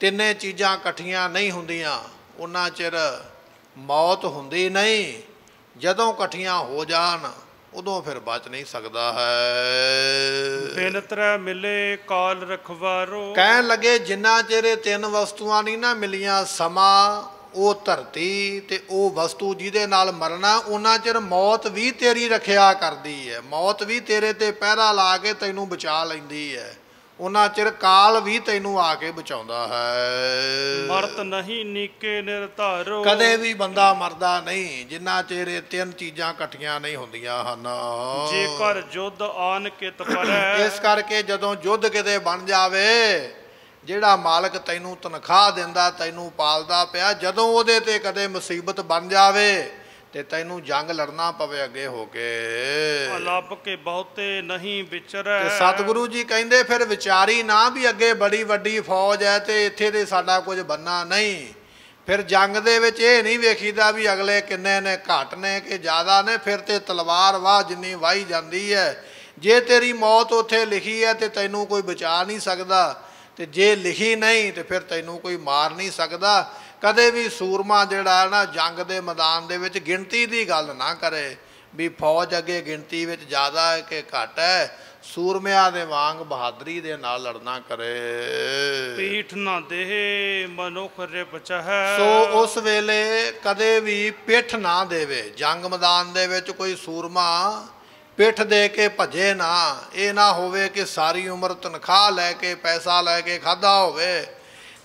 ਤਿੰਨੇ ਚੀਜ਼ਾਂ ਇਕੱਠੀਆਂ ਨਹੀਂ ਹੁੰਦੀਆਂ ਉਹਨਾਂ ਚਿਰ ਮੌਤ ਹੁੰਦੀ ਨਹੀਂ ਜਦੋਂ ਇਕੱਠੀਆਂ ਹੋ ਜਾਣ ਉਦੋਂ ਫਿਰ ਬਚ ਨਹੀਂ ਸਕਦਾ ਹੈ। ਬਿਨ ਤਰੈ ਮਿਲੇ ਕਾਲ ਰਖਵਾਰੋ। ਕਹਿਣ ਲੱਗੇ ਜਿੰਨਾ ਚਿਰ ਤਿੰਨ ਵਸਤੂਆਂ ਨਹੀਂ ਨਾ ਮਿਲੀਆਂ ਸਮਾਂ ਉਹ ਧਰਤੀ ਤੇ ਉਹ ਵਸਤੂ ਜਿਹਦੇ ਨਾਲ ਮਰਨਾ ਉਹਨਾਂ ਚਿਰ ਮੌਤ ਵੀ ਤੇਰੀ ਰੱਖਿਆ ਕਰਦੀ ਹੈ। ਮੌਤ ਵੀ ਤੇਰੇ ਤੇ ਪਹਿਰਾ ਲਾ ਕੇ ਤੈਨੂੰ ਬਚਾ ਲੈਂਦੀ ਹੈ। ਉਹਨਾਂ ਚਿਰ ਕਾਲ ਵੀ ਤੈਨੂੰ ਆ ਕੇ ਬਚਾਉਂਦਾ ਹੈ। ਮਰਤ ਨਹੀਂ ਨੀਕੇ ਨਿਰਧਾਰੋ ਕਦੇ ਵੀ ਬੰਦਾ ਮਰਦਾ ਨਹੀਂ ਜਿੰਨਾ ਚਿਰ ਇਹ ਤਿੰਨ ਚੀਜ਼ਾਂ ਇਕੱਠੀਆਂ ਨਹੀਂ ਹੁੰਦੀਆਂ ਹਨ। ਜੇਕਰ ਜੁਧ ਆਨ ਕਿਤ ਪਰੈ। ਇਸ ਕਰਕੇ ਜਦੋਂ ਯੁੱਧ ਕਿਤੇ ਬਣ ਜਾਵੇ ਜਿਹੜਾ ਮਾਲਕ ਤੈਨੂੰ ਤਨਖਾਹ ਦਿੰਦਾ ਤੈਨੂੰ ਪਾਲਦਾ ਪਿਆ ਜਦੋਂ ਉਹਦੇ ਤੇ ਕਦੇ ਮੁਸੀਬਤ ਬਣ ਜਾਵੇ ਤੇ ਤੈਨੂੰ ਜੰਗ ਲੜਨਾ ਪਵੇ ਅੱਗੇ ਹੋ ਕੇ। ਅਲੱਭ ਕੇ ਬਹੁਤੇ ਨਹੀਂ ਵਿਚਰੈ। ਤੇ ਸਤਿਗੁਰੂ ਜੀ ਕਹਿੰਦੇ ਫਿਰ ਵਿਚਾਰੀ ਨਾ ਵੀ ਅੱਗੇ ਬੜੀ ਵੱਡੀ ਫੌਜ ਹੈ ਤੇ ਇੱਥੇ ਤੇ ਸਾਡਾ ਕੁਝ ਬੰਨਾ ਨਹੀਂ। ਫਿਰ ਜੰਗ ਦੇ ਵਿੱਚ ਇਹ ਨਹੀਂ ਵੇਖੀਦਾ ਵੀ ਅਗਲੇ ਕਿੰਨੇ ਨੇ ਘੱਟ ਨੇ ਕਿ ਜ਼ਿਆਦਾ ਨੇ। ਫਿਰ ਤੇ ਤਲਵਾਰ ਵਾਹ ਜਿੰਨੀ ਵਾਹੀ ਜਾਂਦੀ ਹੈ। ਜੇ ਤੇਰੀ ਮੌਤ ਉੱਥੇ ਲਿਖੀ ਹੈ ਤੇ ਤੈਨੂੰ ਕੋਈ ਬਚਾ ਨਹੀਂ ਸਕਦਾ। ਤੇ ਜੇ ਲਿਖੀ ਨਹੀਂ ਤੇ ਫਿਰ ਤੈਨੂੰ ਕੋਈ ਮਾਰ ਨਹੀਂ ਸਕਦਾ। ਕਦੇ ਵੀ ਸੂਰਮਾ ਜਿਹੜਾ ਨਾ ਜੰਗ ਦੇ ਮੈਦਾਨ ਦੇ ਵਿੱਚ ਗਿਣਤੀ ਦੀ ਗੱਲ ਨਾ ਕਰੇ ਵੀ ਫੌਜ ਅੱਗੇ ਗਿਣਤੀ ਵਿੱਚ ਜ਼ਿਆਦਾ ਹੈ ਕਿ ਘੱਟ ਹੈ ਸੂਰਮਿਆਂ ਦੇ ਵਾਂਗ ਬਹਾਦਰੀ ਦੇ ਨਾਲ ਲੜਨਾ ਕਰੇ। ਪੀਠ ਨਾ ਦੇਹ ਮਨੁਖ ਰਿਪ ਚਹੈ ਸੋ ਉਸ ਵੇਲੇ ਕਦੇ ਵੀ ਪਿੱਠ ਨਾ ਦੇਵੇ। ਜੰਗ ਮੈਦਾਨ ਦੇ ਵਿੱਚ ਕੋਈ ਸੂਰਮਾ ਪਿੱਠ ਦੇ ਕੇ ਭਜੇ ਨਾ ਇਹ ਨਾ ਹੋਵੇ ਕਿ ਸਾਰੀ ਉਮਰ ਤਨਖਾਹ ਲੈ ਕੇ ਪੈਸਾ ਲੈ ਕੇ ਖਾਦਾ ਹੋਵੇ।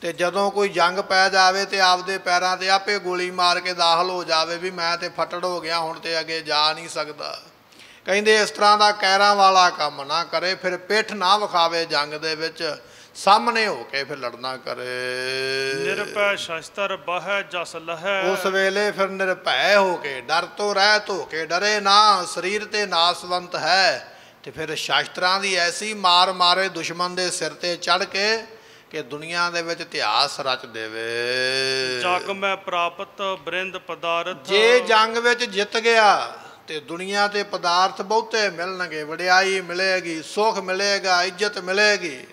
ਤੇ ਜਦੋਂ ਕੋਈ ਜੰਗ ਪੈ ਜਾਵੇ ਤੇ ਆਪਦੇ ਪੈਰਾਂ ਤੇ ਆਪੇ ਗੋਲੀ ਮਾਰ ਕੇ ਦਾਖਲ ਹੋ ਜਾਵੇ ਵੀ ਮੈਂ ਤੇ ਫਟੜ ਹੋ ਗਿਆ ਹੁਣ ਤੇ ਅੱਗੇ ਜਾ ਨਹੀਂ ਸਕਦਾ। ਕਹਿੰਦੇ ਇਸ ਤਰ੍ਹਾਂ ਦਾ ਕੈਰਾਂ ਵਾਲਾ ਕੰਮ ਨਾ ਕਰੇ ਫਿਰ ਪਿੱਠ ਨਾ ਵਿਖਾਵੇ ਜੰਗ ਦੇ ਵਿੱਚ ਸਾਹਮਣੇ ਹੋ ਕੇ ਫਿਰ ਲੜਨਾ ਕਰੇ। ਨਿਰਪੈ ਸ਼ਸਤਰ ਬਹਿ ਜਸ ਲਹੈ। ਉਸ ਵੇਲੇ ਫਿਰ ਨਿਰਭੈ ਹੋ ਕੇ ਡਰ ਤੋਂ ਰਹਿਤ ਹੋ ਕੇ ਡਰੇ ਨਾ ਸਰੀਰ ਤੇ ਨਾਸਵੰਤ ਹੈ। ਤੇ ਫਿਰ ਸ਼ਾਸਤਰਾਂ ਦੀ ਐਸੀ ਮਾਰ ਮਾਰੇ ਦੁਸ਼ਮਣ ਦੇ ਸਿਰ ਤੇ ਚੜ ਕੇ ਕਿ ਦੁਨੀਆ ਦੇ ਵਿੱਚ ਇਤਿਹਾਸ ਰਚ ਦੇਵੇ। ਜਗ ਮੈਂ ਪ੍ਰਾਪਤ ਬ੍ਰਿੰਦ ਪਦਾਰਥ। ਜੇ ਜੰਗ ਵਿੱਚ ਜਿੱਤ ਗਿਆ ਤੇ ਦੁਨੀਆ ਤੇ ਪਦਾਰਥ ਬਹੁਤੇ ਮਿਲਣਗੇ। ਵਡਿਆਈ ਮਿਲੇਗੀ ਸੁੱਖ ਮਿਲੇਗਾ ਇੱਜ਼ਤ ਮਿਲੇਗੀ।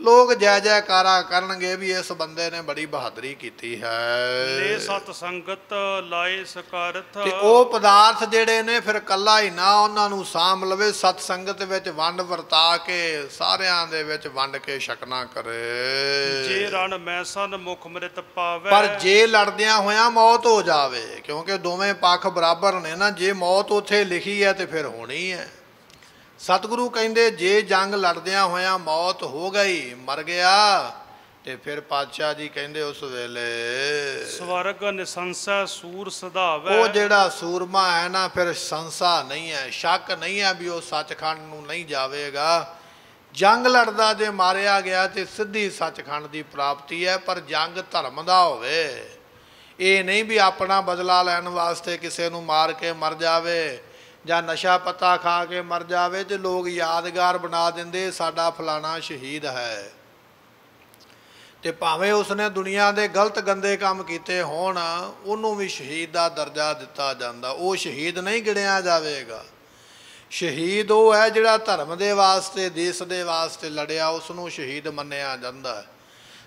ਲੋਕ ਜੈ ਜੈਕਾਰਾ ਕਰਨਗੇ ਵੀ ਇਸ ਬੰਦੇ ਨੇ ਬੜੀ ਬਹਾਦਰੀ ਕੀਤੀ ਲੈ ਹੈ ਸਤ ਸੰਗਤ ਲਾਏ ਸਕਾਰਥ। ਤੇ ਉਹ ਪਦਾਰਥ ਜਿਹੜੇ ਨੇ ਫਿਰ ਕੱਲਾ ਹੀ ਨਾ ਉਹਨਾਂ ਨੂੰ ਸਾਂਭ ਲਵੇ ਸਤ ਸੰਗਤ ਵਿੱਚ ਵੰਡ ਵਰਤਾ ਕੇ ਸਾਰਿਆਂ ਦੇ ਵਿੱਚ ਵੰਡ ਕੇ ਛਕਣਾ ਕਰੇ। ਜੇ ਰਣ ਮੈਸਨ ਮੁਖ ਮ੍ਰਿਤ ਪਾਵੈ। ਪਰ ਜੇ ਲੜਦਿਆਂ ਹੋਇਆਂ ਮੌਤ ਹੋ ਜਾਵੇ ਕਿਉਂਕਿ ਦੋਵੇਂ ਪੱਖ ਬਰਾਬਰ ਨੇ ਨਾ ਜੇ ਮੌਤ ਉੱਥੇ ਲਿਖੀ ਹੈ ਤੇ ਫਿਰ ਹੋਣੀ ਹੈ। ਸਤਿਗੁਰੂ ਕਹਿੰਦੇ ਜੇ ਜੰਗ ਲੜਦਿਆਂ ਹੋਇਆਂ ਮੌਤ ਹੋ ਗਈ ਮਰ ਗਿਆ। ਤੇ ਫਿਰ ਪਾਤਸ਼ਾਹ ਜੀ ਕਹਿੰਦੇ ਉਸ ਵੇਲੇ ਸਵਰਗ ਨਿਸੰਸੈ ਸੂਰ ਸਧਾਵੈ। ਉਹ ਜਿਹੜਾ ਸੂਰਮਾ ਹੈ ਨਾ ਫਿਰ ਸੰਸਾ ਨਹੀਂ ਹੈ। ਸ਼ੱਕ ਨਹੀਂ ਹੈ ਵੀ ਉਹ ਸੱਚਖੰਡ ਨੂੰ ਨਹੀਂ ਜਾਵੇਗਾ। ਜੰਗ ਲੜਦਾ ਜੇ ਮਾਰਿਆ ਗਿਆ ਤੇ ਸਿੱਧੀ ਸੱਚਖੰਡ ਦੀ ਪ੍ਰਾਪਤੀ ਹੈ ਪਰ ਜੰਗ ਧਰਮ ਦਾ ਹੋਵੇ। ਇਹ ਨਹੀਂ ਵੀ ਆਪਣਾ ਬਦਲਾ ਲੈਣ ਵਾਸਤੇ ਕਿਸੇ ਨੂੰ ਮਾਰ ਕੇ ਮਰ ਜਾਵੇ। ਜਾਂ ਨਸ਼ਾ ਪਤਾ ਖਾ ਕੇ ਮਰ ਜਾਵੇ ਤੇ ਲੋਕ ਯਾਦਗਾਰ ਬਣਾ ਦਿੰਦੇ, ਸਾਡਾ ਫਲਾਣਾ ਸ਼ਹੀਦ ਹੈ। ਤੇ ਭਾਵੇਂ ਉਸਨੇ ਦੁਨੀਆ ਦੇ ਗਲਤ ਗੰਦੇ ਕੰਮ ਕੀਤੇ ਹੋਣ, ਉਹਨੂੰ ਵੀ ਸ਼ਹੀਦ ਦਾ ਦਰਜਾ ਦਿੱਤਾ ਜਾਂਦਾ। ਉਹ ਸ਼ਹੀਦ ਨਹੀਂ ਗਿਣਿਆ ਜਾਵੇਗਾ। ਸ਼ਹੀਦ ਉਹ ਹੈ ਜਿਹੜਾ ਧਰਮ ਦੇ ਵਾਸਤੇ, ਦੇਸ਼ ਦੇ ਵਾਸਤੇ ਲੜਿਆ ਉਸ ਨੂੰ ਸ਼ਹੀਦ ਮੰਨਿਆ ਜਾਂਦਾ ਹੈ।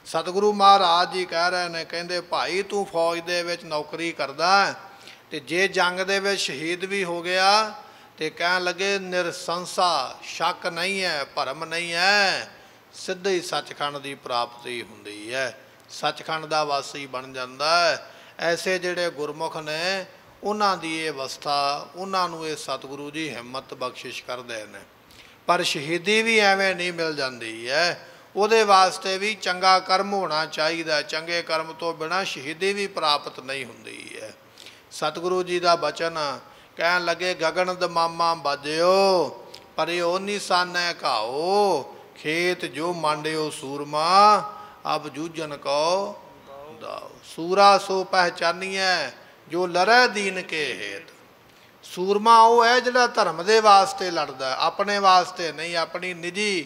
ਸਤਿਗੁਰੂ ਮਹਾਰਾਜ ਜੀ ਕਹਿ ਰਹੇ ਨੇ, ਕਹਿੰਦੇ, ਭਾਈ, ਤੂੰ ਫੌਜ ਦੇ ਵਿੱਚ ਨੌਕਰੀ ਕਰਦਾ ਤੇ ਜੇ ਜੰਗ ਦੇ ਵਿੱਚ ਸ਼ਹੀਦ ਵੀ ਹੋ ਗਿਆ ਤੇ ਕਹਿਣ ਲੱਗੇ, ਨਿਰਸੰਸਾ, ਸ਼ੱਕ ਨਹੀਂ ਹੈ, ਭਰਮ ਨਹੀਂ ਹੈ। ਸਿੱਧੇ ਹੀ ਸੱਚਖੰਡ ਦੀ ਪ੍ਰਾਪਤੀ ਹੁੰਦੀ ਹੈ। ਸੱਚਖੰਡ ਦਾ ਵਾਸੀ ਬਣ ਜਾਂਦਾ ਹੈ। ਐਸੇ ਜਿਹੜੇ ਗੁਰਮੁਖ ਨੇ, ਉਹਨਾਂ ਦੀ ਇਹ ਅਵਸਥਾ, ਉਹਨਾਂ ਨੂੰ ਇਹ ਸਤਿਗੁਰੂ ਜੀ ਹਿੰਮਤ ਬਖਸ਼ਿਸ਼ ਕਰਦੇ ਨੇ। ਪਰ ਸ਼ਹੀਦੀ ਵੀ ਐਵੇਂ ਨਹੀਂ ਮਿਲ ਜਾਂਦੀ ਹੈ। ਉਹਦੇ ਵਾਸਤੇ ਵੀ ਚੰਗਾ ਕਰਮ ਹੋਣਾ ਚਾਹੀਦਾ ਚੰਗੇ ਕਰਮ ਤੋਂ ਬਿਨਾ ਸ਼ਹੀਦੀ ਵੀ ਪ੍ਰਾਪਤ ਨਹੀਂ ਹੁੰਦੀ ਹੈ। ਸਤਿਗੁਰੂ ਜੀ ਦਾ ਬਚਨ ਕਹਿਣ ਲੱਗੇ, ਗਗਨ ਦਮਾਮਾ ਬਾਜਿਓ ਪਰਿਓ ਨਿਸਾਨੈ ਘਾਓ, ਖੇਤ ਜੋ ਮੰਡਿਓ ਸੂਰਮਾ, ਅਬ ਜੂਜਨ ਕੋ ਦਾਓ ਸੂਰਾ ਸੋ ਪਹਿਚਾਨੀਐ, ਜੋ ਲੜੈ ਦੀਨ ਕੇ ਹੇਤ। ਸੂਰਮਾ ਉਹ ਹੈ ਜਿਹੜਾ ਧਰਮ ਦੇ ਵਾਸਤੇ ਲੜਦਾ, ਆਪਣੇ ਵਾਸਤੇ ਨਹੀਂ, ਆਪਣੀ ਨਿੱਜੀ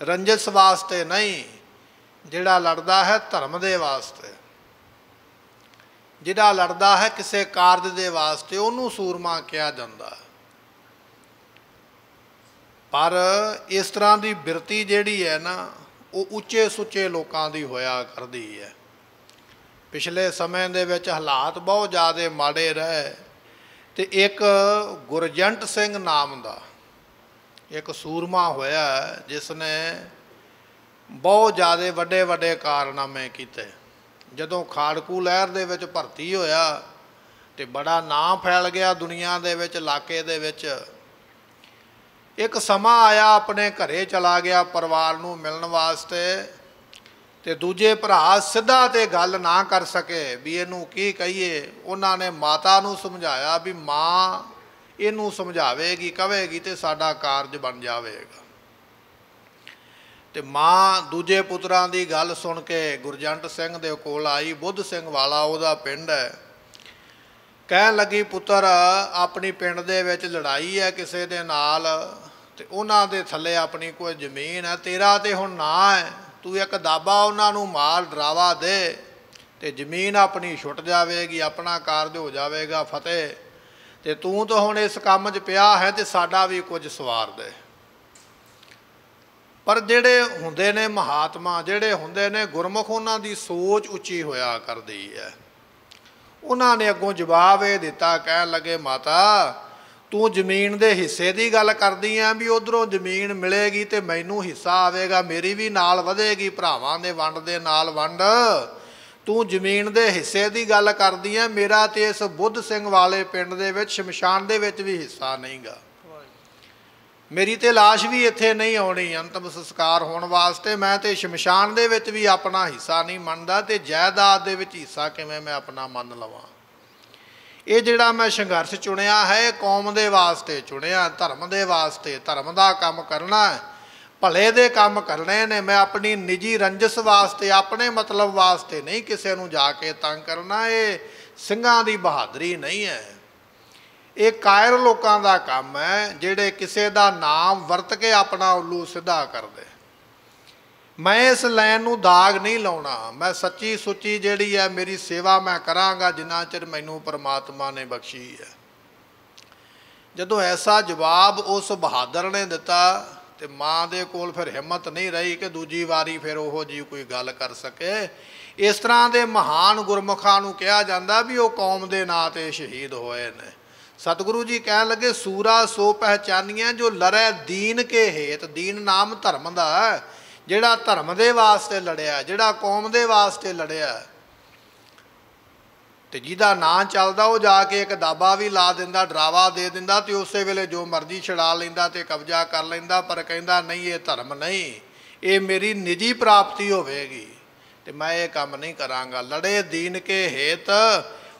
ਰੰਜਸ ਵਾਸਤੇ ਨਹੀਂ, ਜਿਹੜਾ ਲੜਦਾ ਹੈ ਧਰਮ ਦੇ ਵਾਸਤੇ। ਜਿਹੜਾ ਲੜਦਾ ਹੈ ਕਿਸੇ ਕਾਰਜ ਦੇ ਵਾਸਤੇ, ਉਹਨੂੰ ਸੂਰਮਾ ਕਿਹਾ ਜਾਂਦਾ ਪਰ ਇਸ ਤਰ੍ਹਾਂ ਦੀ ਬਿਰਤੀ ਜਿਹੜੀ ਹੈ ਨਾ, ਉਹ ਉੱਚੇ ਸੁੱਚੇ ਲੋਕਾਂ ਦੀ ਹੋਇਆ ਕਰਦੀ ਹੈ। ਪਿਛਲੇ ਸਮੇਂ ਦੇ ਵਿੱਚ ਹਾਲਾਤ ਬਹੁਤ ਜ਼ਿਆਦਾ ਮਾੜੇ ਰਹੇ ਤੇ ਇੱਕ ਗੁਰਜੰਟ ਸਿੰਘ ਨਾਮ ਦਾ ਇੱਕ ਸੂਰਮਾ ਹੋਇਆ ਜਿਸ ਨੇ ਬਹੁਤ ਜ਼ਿਆਦਾ ਵੱਡੇ ਵੱਡੇ ਕਾਰਨਾਮੇ ਕੀਤੇ। ਜਦੋਂ ਖਾੜਕੂ ਲਹਿਰ ਦੇ ਵਿੱਚ ਭਰਤੀ ਹੋਇਆ ਤੇ ਬੜਾ ਨਾਂ ਫੈਲ ਗਿਆ ਦੁਨੀਆ ਦੇ ਵਿੱਚ, ਇਲਾਕੇ ਦੇ ਵਿੱਚ। ਇੱਕ ਸਮਾਂ ਆਇਆ ਆਪਣੇ ਘਰੇ ਚਲਾ ਗਿਆ ਪਰਿਵਾਰ ਨੂੰ ਮਿਲਣ ਵਾਸਤੇ ਤੇ ਦੂਜੇ ਭਰਾ ਸਿੱਧਾ ਤੇ ਗੱਲ ਨਾ ਕਰ ਸਕੇ ਵੀ ਇਹਨੂੰ ਕੀ ਕਹੀਏ। ਉਹਨਾਂ ਨੇ ਮਾਤਾ ਨੂੰ ਸਮਝਾਇਆ ਵੀ ਮਾਂ ਇਹਨੂੰ ਸਮਝਾਵੇਗੀ ਕਹੇਗੀ ਤੇ ਸਾਡਾ ਕਾਰਜ ਬਣ ਜਾਵੇਗਾ। ਤੇ ਮਾਂ ਦੂਜੇ ਪੁੱਤਰਾਂ ਦੀ ਗੱਲ ਸੁਣ ਕੇ ਗੁਰਜੰਟ ਸਿੰਘ ਦੇ ਕੋਲ ਆਈ, ਬੁੱਧ ਸਿੰਘ ਵਾਲਾ ਉਹਦਾ ਪਿੰਡ ਹੈ। ਕਹਿਣ ਲੱਗੀ, ਪੁੱਤਰ, ਆਪਣੀ ਪਿੰਡ ਦੇ ਵਿੱਚ ਲੜਾਈ ਹੈ ਕਿਸੇ ਦੇ ਨਾਲ ਤੇ ਉਹਨਾਂ ਦੇ ਥੱਲੇ ਆਪਣੀ ਕੋਈ ਜ਼ਮੀਨ ਹੈ, ਤੇਰਾ ਤੇ ਹੁਣ ਨਾ ਹੈ, ਤੂੰ ਇੱਕ ਦਾਬਾ ਉਹਨਾਂ ਨੂੰ ਮਾਲ ਡਰਾਵਾ ਦੇ ਤੇ ਜ਼ਮੀਨ ਆਪਣੀ ਛੁੱਟ ਜਾਵੇਗੀ, ਆਪਣਾ ਕਾਰਜ ਹੋ ਜਾਵੇਗਾ ਫਤਿਹ ਤੇ ਤੂੰ ਤਾਂ ਹੁਣ ਇਸ ਕੰਮ 'ਚ ਪਿਆ ਹੈ ਤੇ ਸਾਡਾ ਵੀ ਕੁਝ ਸਵਾਰ ਦੇ। ਪਰ ਜਿਹੜੇ ਹੁੰਦੇ ਨੇ ਮਹਾਤਮਾ, ਜਿਹੜੇ ਹੁੰਦੇ ਨੇ ਗੁਰਮੁਖ, ਉਹਨਾਂ ਦੀ ਸੋਚ ਉੱਚੀ ਹੋਇਆ ਕਰਦੀ ਹੈ। ਉਹਨਾਂ ਨੇ ਅੱਗੋਂ ਜਵਾਬ ਇਹ ਦਿੱਤਾ, ਕਹਿਣ ਲੱਗੇ, ਮਾਤਾ, ਤੂੰ ਜ਼ਮੀਨ ਦੇ ਹਿੱਸੇ ਦੀ ਗੱਲ ਕਰਦੀ ਆਂ ਵੀ ਉਧਰੋਂ ਜ਼ਮੀਨ ਮਿਲੇਗੀ ਤੇ ਮੈਨੂੰ ਹਿੱਸਾ ਆਵੇਗਾ, ਮੇਰੀ ਵੀ ਨਾਲ ਵਧੇਗੀ, ਭਰਾਵਾਂ ਦੇ ਵੰਡ ਦੇ ਨਾਲ ਵੰਡ। ਤੂੰ ਜ਼ਮੀਨ ਦੇ ਹਿੱਸੇ ਦੀ ਗੱਲ ਕਰਦੀ ਆਂ, ਮੇਰਾ ਤੇ ਇਸ ਬੁੱਧ ਸਿੰਘ ਵਾਲੇ ਪਿੰਡ ਦੇ ਵਿੱਚ, ਸ਼ਮਸ਼ਾਨ ਦੇ ਵਿੱਚ ਵੀ ਹਿੱਸਾ ਨਹੀਂਗਾ। ਮੇਰੀ ਤੇ লাশ ਵੀ ਇੱਥੇ ਨਹੀਂ ਆਉਣੀ, ਅੰਤਮ ਸੰਸਕਾਰ ਹੋਣ ਵਾਸਤੇ ਮੈਂ ਤੇ ਸ਼ਮਸ਼ਾਨ ਦੇ ਵਿੱਚ ਵੀ ਆਪਣਾ ਹਿੱਸਾ ਨਹੀਂ ਮੰਨਦਾ ਤੇ ਜਾਇਦਾਦ ਦੇ ਵਿੱਚ ਹਿੱਸਾ ਕਿਵੇਂ ਮੈਂ ਆਪਣਾ ਮੰਨ ਲਵਾਂ? ਇਹ ਜਿਹੜਾ ਮੈਂ ਸੰਘਰਸ਼ ਚੁਣਿਆ ਹੈ, ਇਹ ਕੌਮ ਦੇ ਵਾਸਤੇ ਚੁਣਿਆ, ਧਰਮ ਦੇ ਵਾਸਤੇ, ਧਰਮ ਦਾ ਕੰਮ ਕਰਨਾ ਹੈ, ਭਲੇ ਦੇ ਕੰਮ ਕਰਨੇ ਨੇ, ਮੈਂ ਆਪਣੀ ਨਿੱਜੀ ਰੰਜਸ ਵਾਸਤੇ, ਆਪਣੇ ਮਤਲਬ ਵਾਸਤੇ ਨਹੀਂ ਕਿਸੇ ਨੂੰ ਜਾ ਕੇ ਤੰਗ ਕਰਨਾ, ਇਹ ਸਿੰਘਾਂ ਦੀ ਬਹਾਦਰੀ ਨਹੀਂ ਹੈ। ਇਹ ਕਾਇਰ ਲੋਕਾਂ ਦਾ ਕੰਮ ਹੈ, ਜਿਹੜੇ ਕਿਸੇ ਦਾ ਨਾਮ ਵਰਤ ਕੇ ਆਪਣਾ ਉੱਲੂ ਸਿੱਧਾ ਕਰਦੇ। ਮੈਂ ਇਸ ਲਾਈਨ ਨੂੰ ਦਾਗ ਨਹੀਂ ਲਾਉਣਾ। ਮੈਂ ਸੱਚੀ ਸੁੱਚੀ ਜਿਹੜੀ ਹੈ, ਮੇਰੀ ਸੇਵਾ ਮੈਂ ਕਰਾਂਗਾ, ਜਿੰਨਾ ਚਿਰ ਮੈਨੂੰ ਪਰਮਾਤਮਾ ਨੇ ਬਖਸ਼ੀ ਹੈ। ਜਦੋਂ ਐਸਾ ਜਵਾਬ ਉਸ ਬਹਾਦਰ ਨੇ ਦਿੱਤਾ, ਤੇ ਮਾਂ ਦੇ ਕੋਲ ਫਿਰ ਹਿੰਮਤ ਨਹੀਂ ਰਹੀ ਕਿ ਦੂਜੀ ਵਾਰੀ ਫਿਰ ਉਹੋ ਜੀ ਕੋਈ ਗੱਲ ਕਰ ਸਕੇ। ਇਸ ਤਰ੍ਹਾਂ ਦੇ ਮਹਾਨ ਗੁਰਮੁਖਾਂ ਨੂੰ ਕਿਹਾ ਜਾਂਦਾ ਵੀ ਉਹ ਕੌਮ ਦੇ ਨਾਂ ਤੇ ਸ਼ਹੀਦ ਹੋਏ ਨੇ। ਸਤਿਗੁਰੂ ਜੀ ਕਹਿਣ ਲੱਗੇ, ਸੂਰਾ ਸੋ ਪਹਿਚਾਨੀਆਂ ਜੋ ਲੜੈ ਦੀਨ ਕੇ ਹੇਤ। ਦੀਨ ਨਾਮ ਧਰਮ ਦਾ ਜਿਹੜਾ ਧਰਮ ਦੇ ਵਾਸਤੇ ਲੜਿਆ, ਜਿਹੜਾ ਕੌਮ ਦੇ ਵਾਸਤੇ ਲੜਿਆ, ਤੇ ਜਿਹਦਾ ਨਾਂ ਚੱਲਦਾ, ਉਹ ਜਾ ਕੇ ਇੱਕ ਦਾਬਾ ਵੀ ਲਾ ਦਿੰਦਾ, ਡਰਾਵਾ ਦੇ ਦਿੰਦਾ ਤੇ ਉਸੇ ਵੇਲੇ ਜੋ ਮਰਜ਼ੀ ਛੜਾ ਲੈਂਦਾ ਤੇ ਕਬਜ਼ਾ ਕਰ ਲੈਂਦਾ, ਪਰ ਕਹਿੰਦਾ, ਨਹੀਂ, ਇਹ ਧਰਮ ਨਹੀਂ। ਇਹ ਮੇਰੀ ਨਿੱਜੀ ਪ੍ਰਾਪਤੀ ਹੋਵੇਗੀ। ਤੇ ਮੈਂ ਇਹ ਕੰਮ ਨਹੀਂ ਕਰਾਂਗਾ। ਲੜੇ ਦੀਨ ਕੇ ਹੇਤ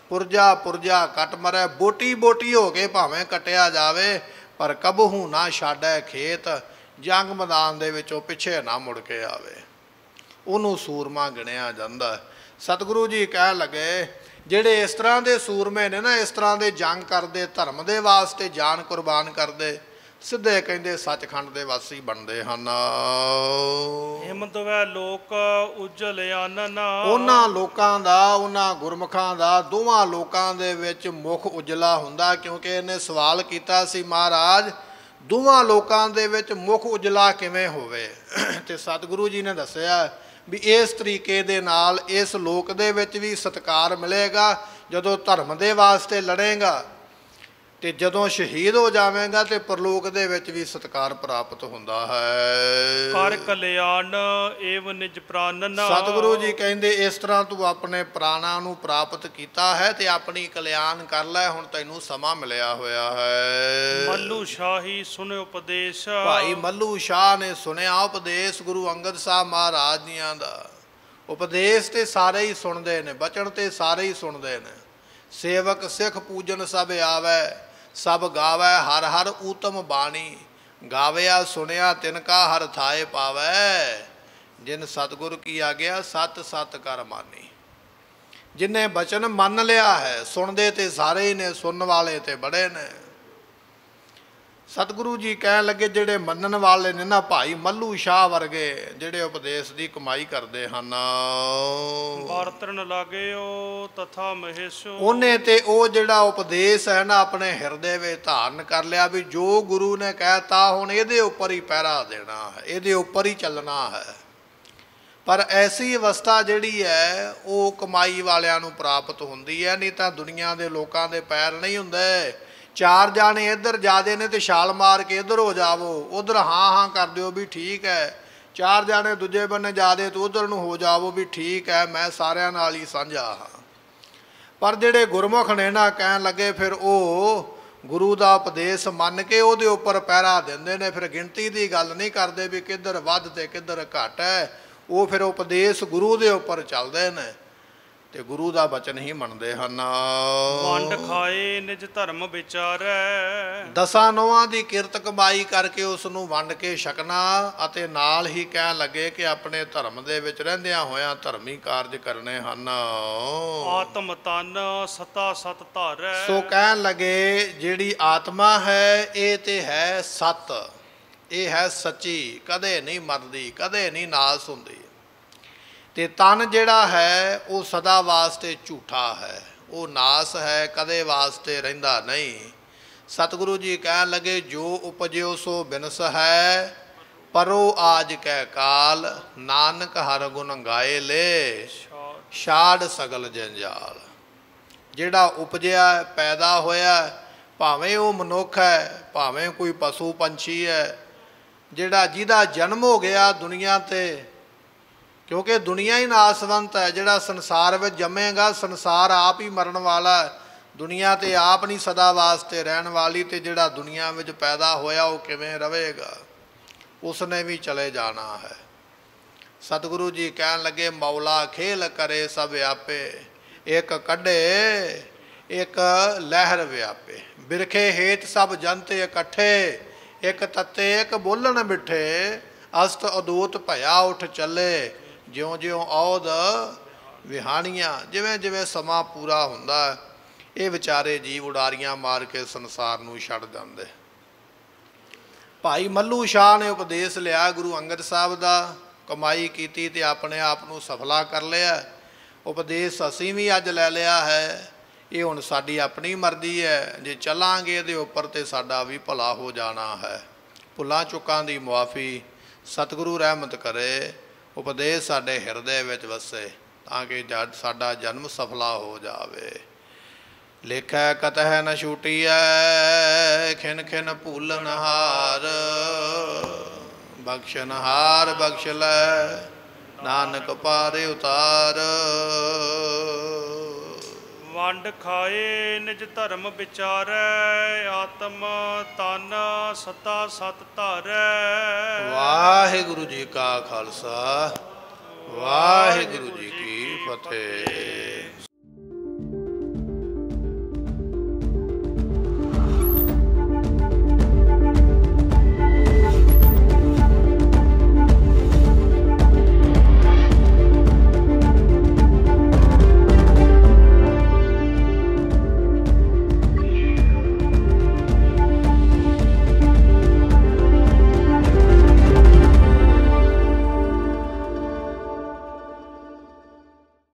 ਪੁਰਜਾ ਪੁਰਜਾ, ਕਟ ਮਰੈ, ਬੋਟੀ ਬੋਟੀ ਹੋ ਕੇ ਭਾਵੇਂ ਕਟਿਆ ਜਾਵੇ, ਪਰ ਕਬਹੂ ਨਾ ਛਾੜੈ ਖੇਤ, ਜੰਗ ਮੈਦਾਨ ਦੇ ਵਿੱਚੋਂ ਪਿੱਛੇ ਨਾ ਮੁੜ ਕੇ ਆਵੇ। ਉਹਨੂੰ ਸੂਰਮਾ ਗਿਣਿਆ ਜਾਂਦਾ। ਸਤਿਗੁਰੂ ਜੀ ਕਹਿਣ ਲੱਗੇ, ਜਿਹੜੇ ਇਸ ਤਰ੍ਹਾਂ ਦੇ ਸੂਰਮੇ ਨੇ ਨਾ, ਇਸ ਤਰ੍ਹਾਂ ਦੇ ਜੰਗ ਕਰਦੇ, ਧਰਮ ਦੇ ਵਾਸਤੇ ਜਾਨ ਕੁਰਬਾਨ ਕਰਦੇ ਸਿੱਧੇ ਕਹਿੰਦੇ ਸੱਚਖੰਡ ਦੇ ਵਾਸੀ ਬਣਦੇ ਹਨ। ਹਿੰਮਤ ਵੈ ਲੋਕ ਉਜਲ ਆਨਨ ਉਹਨਾਂ ਲੋਕਾਂ ਦਾ ਉਹਨਾਂ ਗੁਰਮੁਖਾਂ ਦਾ ਦੋਵਾਂ ਲੋਕਾਂ ਦੇ ਵਿੱਚ ਮੁਖ ਉਜਲਾ ਹੁੰਦਾ ਕਿਉਂਕਿ ਇਹਨੇ ਸਵਾਲ ਕੀਤਾ ਸੀ ਮਹਾਰਾਜ ਦੋਵਾਂ ਲੋਕਾਂ ਦੇ ਵਿੱਚ ਮੁਖ ਉਜਲਾ ਕਿਵੇਂ ਹੋਵੇ? ਤੇ ਸਤਿਗੁਰੂ ਜੀ ਨੇ ਦੱਸਿਆ ਵੀ ਇਸ ਤਰੀਕੇ ਦੇ ਨਾਲ ਇਸ ਲੋਕ ਦੇ ਵਿੱਚ ਵੀ ਸਤਕਾਰ ਮਿਲੇਗਾ ਜਦੋਂ ਧਰਮ ਦੇ ਵਾਸਤੇ ਲੜੇਗਾ ਤੇ ਜਦੋਂ ਸ਼ਹੀਦ ਹੋ ਜਾਵੇਗਾ ਤੇ ਪਰਲੋਕ ਦੇ ਵਿੱਚ ਵੀ ਸਤਕਾਰ ਪ੍ਰਾਪਤ ਹੁੰਦਾ ਹੈ। ਕਰ ਕਲਿਆਣ ਏਵ ਨਿਜ ਪ੍ਰਾਨਨ ਸਤਿਗੁਰੂ ਜੀ ਕਹਿੰਦੇ ਇਸ ਤਰ੍ਹਾਂ ਤੂੰ ਆਪਣੇ ਪ੍ਰਾਣਾਂ ਨੂੰ ਪ੍ਰਾਪਤ ਕੀਤਾ ਹੈ ਤੇ ਆਪਣੀ ਕਲਿਆਣ ਕਰ ਲੈ ਹੁਣ ਤੈਨੂੰ ਸਮਾਂ ਮਿਲਿਆ ਹੋਇਆ ਹੈ। ਮੱਲੂ ਸ਼ਾਹੀ ਸੁਨ ਉਪਦੇਸ਼। ਭਾਈ ਮੱਲੂ ਸ਼ਾਹ ਨੇ ਸੁਣਿਆ ਉਪਦੇਸ਼ ਗੁਰੂ ਅੰਗਦ ਸਾਹਿਬ ਮਹਾਰਾਜ ਜੀਆਂ ਦਾ। ਉਪਦੇਸ਼ ਤੇ ਸਾਰੇ ਹੀ ਸੁਣਦੇ ਨੇ ਬਚਨ ਤੇ ਸਾਰੇ ਹੀ ਸੁਣਦੇ ਨੇ। ਸੇਵਕ ਸਿੱਖ ਪੂਜਨ ਸਭ ਆਵੈ ਸਭ ਗਾਵੈ ਹਰ ਹਰ ਊਤਮ ਬਾਣੀ। ਗਾਵਿਆ ਸੁਣਿਆ ਤਿਨ ਕਾ ਹਰ ਥਾਏ ਪਾਵੈ। ਜਿਨ ਸਤਿਗੁਰ ਕੀ ਆਗਿਆ ਸਤ ਸਤ ਕਰ ਮਾਨੀ। ਜਿਨੇ ਬਚਨ ਮੰਨ ਲਿਆ ਹੈ, ਸੁਣਦੇ ਤੇ ਸਾਰੇ ਹੀ ਨੇ, ਸੁਣਨ ਵਾਲੇ ਤੇ ਬੜੇ ਨੇ। ਸਤਿਗੁਰੂ ਜੀ ਕਹਿਣ ਲੱਗੇ ਜਿਹੜੇ ਮੰਨਣ ਵਾਲੇ ਨੇ ਨਾ ਭਾਈ ਮੱਲੂ ਸ਼ਾਹ ਵਰਗੇ ਜਿਹੜੇ ਉਪਦੇਸ਼ ਦੀ ਕਮਾਈ ਕਰਦੇ ਹਨ। ਵਰਤਨ ਲਾਗਿਓ ਤਥਾ ਮਹੇਸ਼ੋ। ਉਹਨੇ ਤੇ ਉਹ ਜਿਹੜਾ ਉਪਦੇਸ਼ ਹੈ ਨਾ ਆਪਣੇ ਹਿਰਦੇ ਵਿੱਚ ਧਾਰਨ ਕਰ ਲਿਆ ਵੀ ਜੋ ਗੁਰੂ ਨੇ ਕਹਿਤਾ ਹੁਣ ਇਹਦੇ ਉੱਪਰ ਹੀ ਪਹਿਰਾ ਦੇਣਾ ਹੈ ਇਹਦੇ ਉੱਪਰ ਹੀ ਚੱਲਣਾ ਹੈ। ਪਰ ਐਸੀ ਅਵਸਥਾ ਜਿਹੜੀ ਹੈ ਉਹ ਕਮਾਈ ਵਾਲਿਆਂ ਨੂੰ ਪ੍ਰਾਪਤ ਹੁੰਦੀ ਹੈ ਨਹੀਂ ਤਾਂ ਦੁਨੀਆ ਦੇ ਲੋਕਾਂ ਦੇ ਪੈਰ ਨਹੀਂ ਹੁੰਦੇ। ਚਾਰ ਜਾਣੇ ਇੱਧਰ ਜਾਦੇ ਨੇ ਤੇ ਛਾਲ ਮਾਰ ਕੇ ਇੱਧਰ ਹੋ ਜਾਵੋ। ਉਧਰ ਹਾਂ ਹਾਂ ਕਰ ਦਿਓ ਵੀ ਠੀਕ ਹੈ। ਚਾਰ ਜਾਣੇ ਦੂਜੇ ਬੰਨੇ ਜਾਦੇ ਤੇ ਉਧਰ ਨੂੰ ਹੋ ਜਾਵੋ ਵੀ ਠੀਕ ਹੈ, ਮੈਂ ਸਾਰਿਆਂ ਨਾਲ ਹੀ ਸਾਂਝਾ ਹਾਂ। ਪਰ ਜਿਹੜੇ ਗੁਰਮੁਖ ਨੇ ਨਾ ਕਹਿਣ ਲੱਗੇ ਫਿਰ ਉਹ ਗੁਰੂ ਦਾ ਉਪਦੇਸ਼ ਮੰਨ ਕੇ ਉਹਦੇ ਉੱਪਰ ਪਹਿਰਾ ਦਿੰਦੇ ਨੇ, ਫਿਰ ਗਿਣਤੀ ਦੀ ਗੱਲ ਨਹੀਂ ਕਰਦੇ ਵੀ ਕਿੱਧਰ ਵੱਧ ਤੇ ਕਿੱਧਰ ਘੱਟ ਹੈ। ਉਹ ਫਿਰ ਉਪਦੇਸ਼ ਗੁਰੂ ਦੇ ਉੱਪਰ ਚੱਲਦੇ ਨੇ। ਤੇ ਗੁਰੂ ਦਾ ਬਚਨ ਹੀ ਮੰਨਦੇ ਹਨ। ਵੰਡ ਖਾਏ ਨਿਜ ਧਰਮ ਵਿਚਾਰੈ। ਦਸਾਂ ਨੋਆਂ ਦੀ ਕਿਰਤ ਕਮਾਈ ਕਰਕੇ ਉਸ ਨੂੰ ਵੰਡ ਕੇ ਛਕਣਾ ਅਤੇ ਨਾਲ ਹੀ ਕਹਿਣ ਲੱਗੇ ਕਿ ਆਪਣੇ ਧਰਮ ਦੇ ਵਿੱਚ ਰਹਿੰਦਿਆਂ ਹੋਇਆਂ ਧਰਮੀ ਕਾਰਜ ਕਰਨੇ ਹਨ। ਆਤਮ ਤਨ ਸਤਾ ਸਤ ਧਾਰੈ। ਸੋ ਕਹਿਣ ਲੱਗੇ ਜਿਹੜੀ ਆਤਮਾ ਹੈ ਇਹ ਤੇ ਹੈ ਸਤ। ਇਹ ਹੈ ਸੱਚੀ ਕਦੇ ਨਹੀਂ ਮਰਦੀ ਕਦੇ ਨਹੀਂ ਨਾਸ ਹੁੰਦੀ। ਤੇ ਤਨ ਜਿਹੜਾ ਹੈ, ਉਹ ਸਦਾ ਵਾਸਤੇ ਝੂਠਾ ਹੈ। ਉਹ ਨਾਸ ਹੈ, ਕਦੇ ਵਾਸਤੇ ਰਹਿੰਦਾ ਨਹੀਂ। ਸਤਿਗੁਰੂ ਜੀ ਕਹਿਣ ਲੱਗੇ, ਜੋ ਉਪਜਿਓ ਸੋ ਬਿਨਸ ਹੈ, ਪਰੋ ਆਜ ਕੈ ਕਾਲ, ਨਾਨਕ ਹਰ ਗੁਣ ਗਾਏ ਲੇ, ਛਾੜ ਸਗਲ ਜੰਜਾਲ। ਜਿਹੜਾ ਉਪਜਿਆ, ਪੈਦਾ ਹੋਇਆ, ਭਾਵੇਂ ਉਹ ਮਨੁੱਖ ਹੈ, ਭਾਵੇਂ ਕੋਈ ਪਸ਼ੂ ਪੰਛੀ ਹੈ, ਜਿਹੜਾ ਜਿਹਦਾ ਜਨਮ ਹੋ ਗਿਆ ਦੁਨੀਆ ਤੇ ਕਿਉਂਕਿ ਦੁਨੀਆ ਹੀ ਨਾਸਵੰਤ ਹੈ, ਜਿਹੜਾ ਸੰਸਾਰ ਵਿੱਚ ਜੰਮੇਗਾ, ਸੰਸਾਰ ਆਪ ਹੀ ਮਰਨ ਵਾਲਾ ਹੈ। ਦੁਨੀਆ ਤੇ ਆਪ ਨਹੀਂ ਸਦਾ ਵਾਸਤੇ ਰਹਿਣ ਵਾਲੀ ਤੇ ਜਿਹੜਾ ਦੁਨੀਆ ਵਿੱਚ ਪੈਦਾ ਹੋਇਆ ਉਹ ਕਿਵੇਂ ਰਵੇਗਾ ਉਸਨੇ ਵੀ ਚਲੇ ਜਾਣਾ ਹੈ। ਸਤਿਗੁਰੂ ਜੀ ਕਹਿਣ ਲੱਗੇ, ਮੌਲਾ ਖੇਲ ਕਰੇ ਸਭ ਆਪੇ, ਇੱਕ ਕੱਢੇ, ਇੱਕ ਲਹਿਰ ਵਿਆਪੇ। ਬਿਰਖੇ ਹੇਤ ਸਭ ਜੰਤ ਇਕੱਠੇ, ਇੱਕ ਤੱਤੇ ਇੱਕ ਬੋਲਣ ਮਿੱਠੇ, ਅਸਤ ਅਦੂਤ ਭਇਆ ਉੱਠ ਚੱਲੇ। ਜਿਉਂ ਜਿਉਂ ਔਦ ਵਿਹਾਣੀਆਂ ਜਿਵੇਂ ਜਿਵੇਂ ਸਮਾਂ ਪੂਰਾ ਹੁੰਦਾ ਇਹ ਵਿਚਾਰੇ ਜੀਵ ਉਡਾਰੀਆਂ ਮਾਰ ਕੇ ਸੰਸਾਰ ਨੂੰ ਛੱਡ ਜਾਂਦੇ। ਭਾਈ ਮੱਲੂ ਸ਼ਾਹ ਨੇ ਉਪਦੇਸ਼ ਲਿਆ ਗੁਰੂ ਅੰਗਦ ਸਾਹਿਬ ਦਾ, ਕਮਾਈ ਕੀਤੀ ਤੇ ਆਪਣੇ ਆਪ ਨੂੰ ਸਫਲਾ ਕਰ ਲਿਆ। ਉਪਦੇਸ਼ ਅਸੀਂ ਵੀ ਅੱਜ ਲੈ ਲਿਆ ਹੈ, ਇਹ ਹੁਣ ਸਾਡੀ ਆਪਣੀ ਮਰਜ਼ੀ ਹੈ, ਜੇ ਚੱਲਾਂਗੇ ਇਹਦੇ ਉੱਪਰ ਤੇ ਸਾਡਾ ਵੀ ਭਲਾ ਹੋ ਜਾਣਾ ਹੈ। ਭੁੱਲਾਂ ਚੁੱਕਾਂ ਦੀ ਮੁਆਫੀ ਸਤਿਗੁਰੂ ਰਹਿਮਤ ਕਰੇ। ਉਪਦੇਸ਼ ਸਾਡੇ ਹਿਰਦੇ ਵਿੱਚ ਵਸੇ ਤਾਂ ਕਿ ਜਦ ਸਾਡਾ ਜਨਮ ਸਫਲਾ ਹੋ ਜਾਵੇ। ਲੇਖੈ ਕਤਹਿ ਨ ਛੂਟੀਐ, ਖਿਨ ਖਿਨ ਭੂਲਨ ਹਾਰ। ਬਖਸ਼ਨ ਹਾਰ ਬਖਸ਼ ਲੈ, ਨਾਨਕ ਪਾਰੇ ਉਤਾਰ। ਵੰਡ ਖਾਏ, ਨਿਜ ਧਰਮ ਵਿਚਾਰੈ, ਆਤਮ ਤਨ ਸਤਾ ਸਤ ਧਾਰੈ। ਵਾਹਿਗੁਰੂ ਜੀ ਕਾ ਖਾਲਸਾ, ਵਾਹਿਗੁਰੂ ਜੀ ਕੀ ਫਤਿਹ।